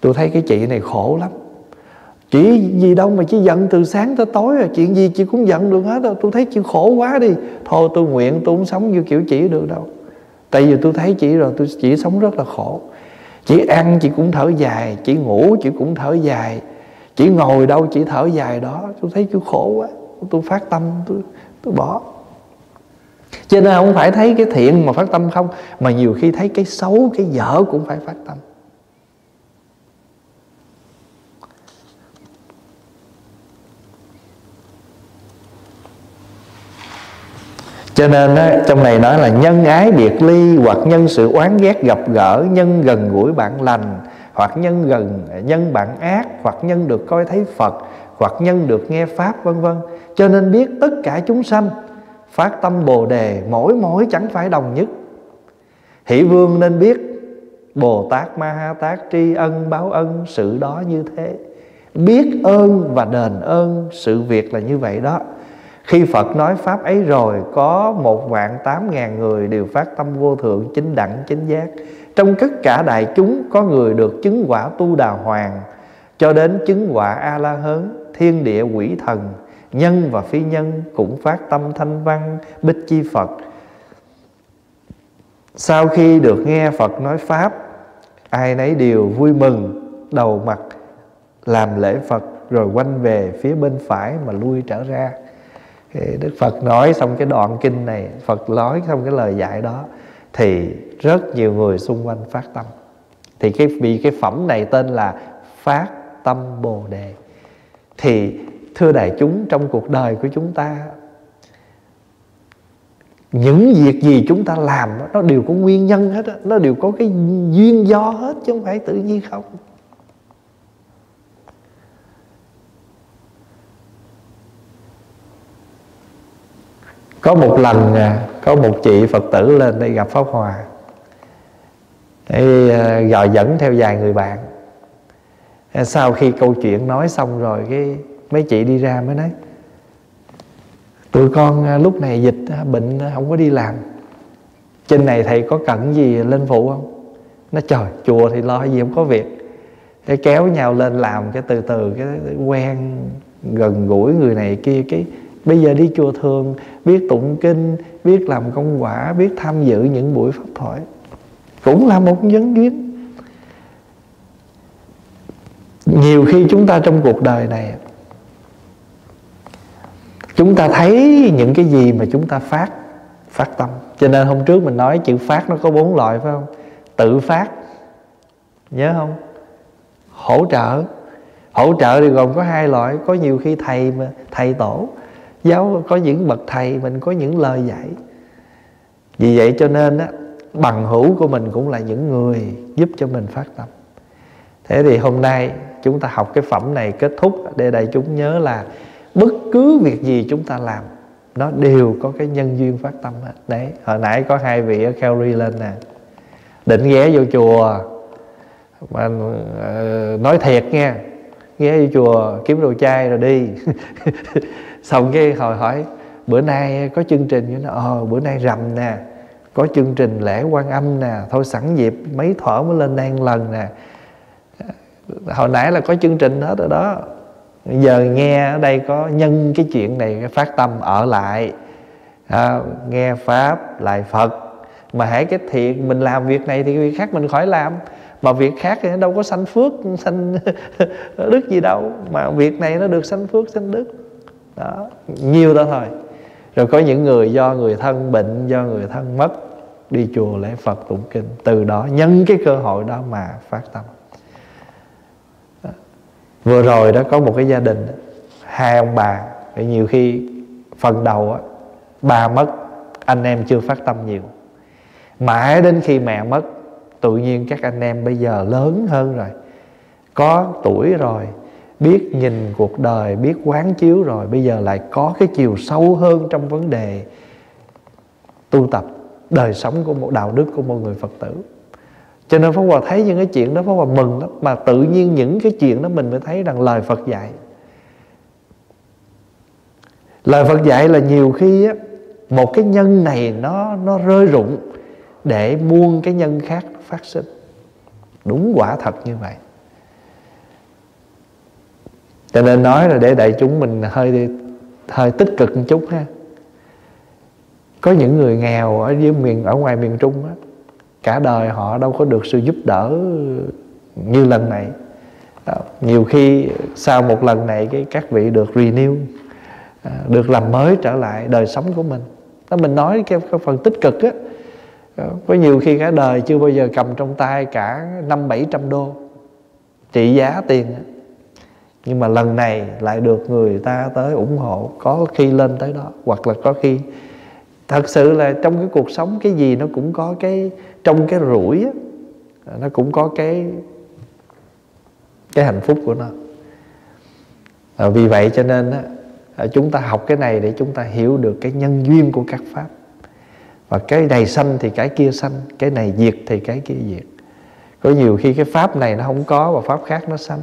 tôi thấy cái chị này khổ lắm. Chị gì đâu mà chỉ giận từ sáng tới tối à Chuyện gì chị cũng giận được hết đâu Tôi thấy chị khổ quá đi. Thôi tôi nguyện tôi không sống như kiểu chị được đâu. Tại vì tôi thấy chị rồi tôi Chị sống rất là khổ. Chị ăn chị cũng thở dài Chị ngủ chị cũng thở dài. Chị ngồi đâu chị thở dài đó. Tôi thấy chị khổ quá. Tôi phát tâm tôi, tôi bỏ. Cho nên không phải thấy cái thiện mà phát tâm không Mà nhiều khi thấy cái xấu Cái dở cũng phải phát tâm. Cho nên đó, trong này nói là nhân ái biệt ly hoặc nhân sự oán ghét gặp gỡ nhân gần gũi bạn lành hoặc nhân gần nhân bạn ác hoặc nhân được coi thấy phật hoặc nhân được nghe pháp vân vân. Cho nên biết tất cả chúng sanh phát tâm bồ đề mỗi mỗi chẳng phải đồng nhất. Hỷ vương nên biết bồ tát ma ha tát tri ân báo ân sự đó như thế. Biết ơn và đền ơn sự việc là như vậy đó khi Phật nói Pháp ấy rồi, Có một vạn tám ngàn người đều phát tâm vô thượng, chính đẳng, chính giác. Trong tất cả đại chúng, có người được chứng quả tu đà hoàng, Cho đến chứng quả A-la-hớn Thiên địa quỷ thần, Nhân và phi nhân cũng phát tâm thanh văn, Bích chi Phật. Sau khi được nghe Phật nói Pháp, Ai nấy đều vui mừng, Đầu mặt làm lễ Phật, Rồi quanh về phía bên phải mà lui trở ra. Đức Phật nói xong cái đoạn kinh này, Phật nói xong cái lời dạy đó, thì rất nhiều người xung quanh phát tâm. Thì cái, vì cái phẩm này tên là phát tâm bồ đề. Thì, thưa đại chúng, trong cuộc đời của chúng ta, những việc gì chúng ta làm, nó đều có nguyên nhân hết nó đều có cái duyên do hết chứ không phải tự nhiên không. Có một lần có một chị phật tử lên đây gặp pháp hòa. Để ờ, gọi dẫn theo vài người bạn. Ờ, sau khi câu chuyện nói xong rồi cái mấy chị đi ra mới nói, tụi con ờ, lúc này dịch bệnh không có đi làm. Trên này thầy có cần gì lên phụ không? Nó trời, chùa thì lo gì, không có việc. Cái kéo nhau lên làm cái từ từ, cái quen gần gũi người này kia, cái bây giờ đi chùa thường, biết tụng kinh, biết làm công quả, biết tham dự những buổi pháp thoại, cũng là một nhân duyên. Nhiều khi chúng ta trong cuộc đời này, chúng ta thấy những cái gì mà chúng ta phát phát tâm. Cho nên hôm trước mình nói chữ phát nó có bốn loại, phải không? Tự phát, nhớ không? Hỗ trợ. Hỗ trợ thì gồm có hai loại, có nhiều khi thầy mà, thầy tổ giáo có những bậc thầy mình có những lời dạy. Vì vậy cho nên á bằng hữu của mình cũng là những người giúp cho mình phát tâm. Thế thì hôm nay chúng ta học cái phẩm này kết thúc. Để đại chúng nhớ là bất cứ việc gì chúng ta làm nó đều có cái nhân duyên phát tâm hết. Đấy hồi nãy có hai vị ở Calgary lên nè. Định ghé vô chùa. Mà uh, nói thiệt nha ghé vô chùa kiếm đồ chai rồi đi. *laughs* xong cái hồi hỏi bữa nay có chương trình nó ờ bữa nay rằm nè có chương trình lễ quan âm nè thôi sẵn dịp mấy thở mới lên đây lần nè. Hồi nãy là có chương trình hết rồi đó. Giờ nghe ở đây có nhân cái chuyện này cái phát tâm ở lại. À, nghe pháp lại phật. Mà hãy cái thiện mình làm việc này thì việc khác mình khỏi làm. Mà việc khác thì nó đâu có sanh phước sanh *laughs* đức gì đâu. Mà việc này nó được sanh phước sanh đức đó, nhiều đó thôi. Rồi có những người do người thân bệnh, do người thân mất, đi chùa lễ phật tụng kinh. Từ đó nhân cái cơ hội đó mà phát tâm. Vừa rồi đó có một cái gia đình, hai ông bà. Thì nhiều khi phần đầu á, bà mất, anh em chưa phát tâm nhiều. Mãi đến khi mẹ mất, tự nhiên các anh em bây giờ lớn hơn rồi. Có tuổi rồi biết nhìn cuộc đời biết quán chiếu rồi bây giờ lại có cái chiều sâu hơn trong vấn đề tu tập đời sống của một đạo đức của một người phật tử. Cho nên Pháp Hòa thấy những cái chuyện đó Pháp Hòa mừng lắm Mà tự nhiên những cái chuyện đó mình mới thấy rằng lời Phật dạy. Lời Phật dạy là nhiều khi á, Một cái nhân này nó nó rơi rụng Để muôn cái nhân khác phát sinh. Đúng quả thật như vậy. Cho nên nói là để đại chúng mình hơi hơi tích cực một chút ha. Có những người nghèo ở dưới miền ở ngoài miền Trung á cả đời họ đâu có được sự giúp đỡ như lần này. Đó. nhiều khi sau một lần này cái các vị được renew à, được làm mới trở lại đời sống của mình. Đó mình nói cái, cái phần tích cực á à, có nhiều khi cả đời chưa bao giờ cầm trong tay cả năm bảy trăm đô trị giá tiền nhưng mà lần này lại được người ta tới ủng hộ có khi lên tới đó. Hoặc là có khi thật sự là trong cái cuộc sống cái gì nó cũng có cái trong cái rủi á, nó cũng có cái cái hạnh phúc của nó. À, vì vậy cho nên á, à, chúng ta học cái này để chúng ta hiểu được cái nhân duyên của các pháp. Và cái này sanh thì cái kia sanh cái này diệt thì cái kia diệt. Có nhiều khi cái pháp này nó không có và pháp khác nó sanh.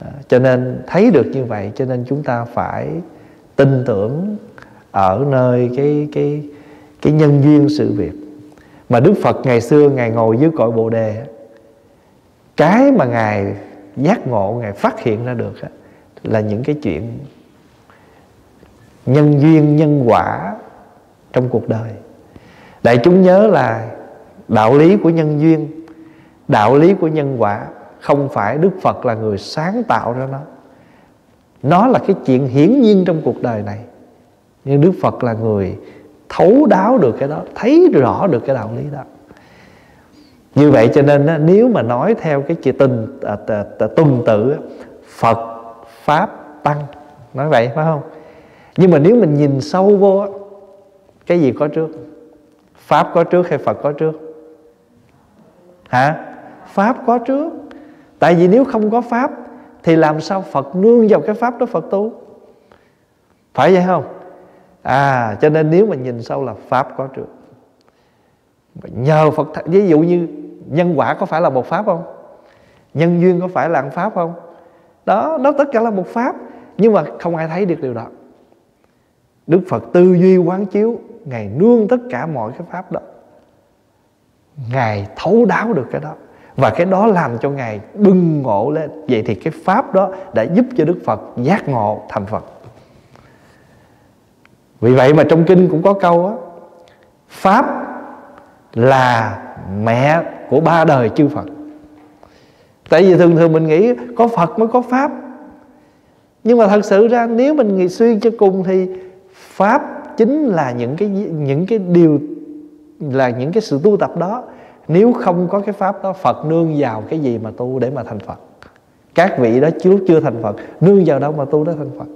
À, cho nên thấy được như vậy, cho nên chúng ta phải tin tưởng ở nơi cái cái cái nhân duyên sự việc. Mà Đức Phật ngày xưa ngài ngồi dưới cội Bồ đề, cái mà ngài giác ngộ, ngài phát hiện ra được là những cái chuyện nhân duyên, nhân quả trong cuộc đời. Đại chúng nhớ là đạo lý của nhân duyên, đạo lý của nhân quả không phải đức phật là người sáng tạo ra nó. Nó là cái chuyện hiển nhiên trong cuộc đời này. Nhưng đức phật là người thấu đáo được cái đó, thấy rõ được cái đạo lý đó. Như vậy cho nên nếu mà nói theo cái chữ tình à, tuần tự phật, pháp, tăng, nói vậy, phải không? Nhưng mà nếu mình nhìn sâu vô cái gì có trước? Pháp có trước hay phật có trước? Hả? Pháp có trước tại vì nếu không có pháp, thì làm sao phật nương vào cái pháp đó phật tu? Phải vậy không? À cho nên nếu mà nhìn sâu là pháp có trước. Nhờ phật ví dụ như nhân quả có phải là một pháp không? Nhân duyên có phải là một pháp không? Đó đó tất cả là một pháp, nhưng mà không ai thấy được điều đó. Đức phật tư duy quán chiếu, ngài nương tất cả mọi cái pháp đó. Ngài thấu đáo được cái đó và cái đó làm cho ngài bưng ngộ lên. Vậy thì cái pháp đó đã giúp cho đức phật giác ngộ thành phật. Vì vậy mà trong kinh cũng có câu á, pháp là mẹ của ba đời chư phật. Tại vì thường thường mình nghĩ có phật mới có pháp. Nhưng mà thật sự ra nếu mình nghĩ xuyên cho cùng thì pháp chính là những cái những cái điều, là những cái sự tu tập đó nếu không có cái pháp đó, phật nương vào cái gì mà tu để mà thành phật? Các vị đó chưa chưa thành phật, nương vào đâu mà tu đó thành phật?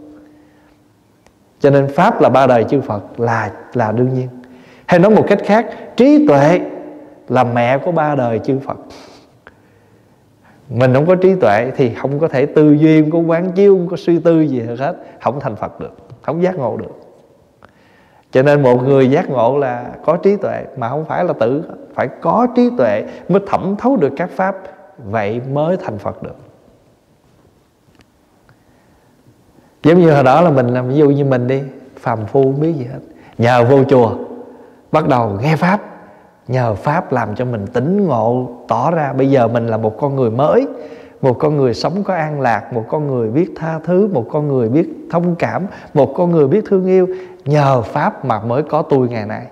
Cho nên pháp là ba đời chư phật là là đương nhiên. Hay nói một cách khác, trí tuệ là mẹ của ba đời chư phật. Mình không có trí tuệ thì không có thể tư duy, không có quán chiếu, không có suy tư gì hết, không thành phật được, không giác ngộ được cho nên một người giác ngộ là có trí tuệ, mà không phải là tự, phải có trí tuệ mới thẩm thấu được các pháp. Vậy mới thành phật được. Giống như hồi đó là mình làm ví dụ như mình đi, phàm phu không biết gì hết. Nhờ vô chùa, bắt đầu nghe pháp. Nhờ pháp làm cho mình tỉnh ngộ, tỏ ra bây giờ mình là một con người mới một con người sống có an lạc, một con người biết tha thứ, một con người biết thông cảm, một con người biết thương yêu, nhờ pháp mà mới có tôi ngày nay.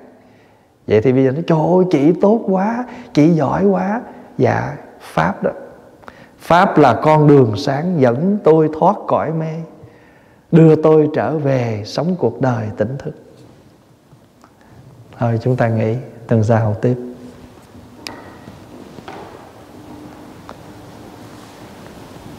Vậy thì bây giờ nói, trời ơi chị tốt quá chị giỏi quá. Dạ pháp đó. Pháp là con đường sáng dẫn tôi thoát cõi mê, đưa tôi trở về sống cuộc đời tỉnh thức. Thôi, chúng ta nghĩ tuần sau tiếp.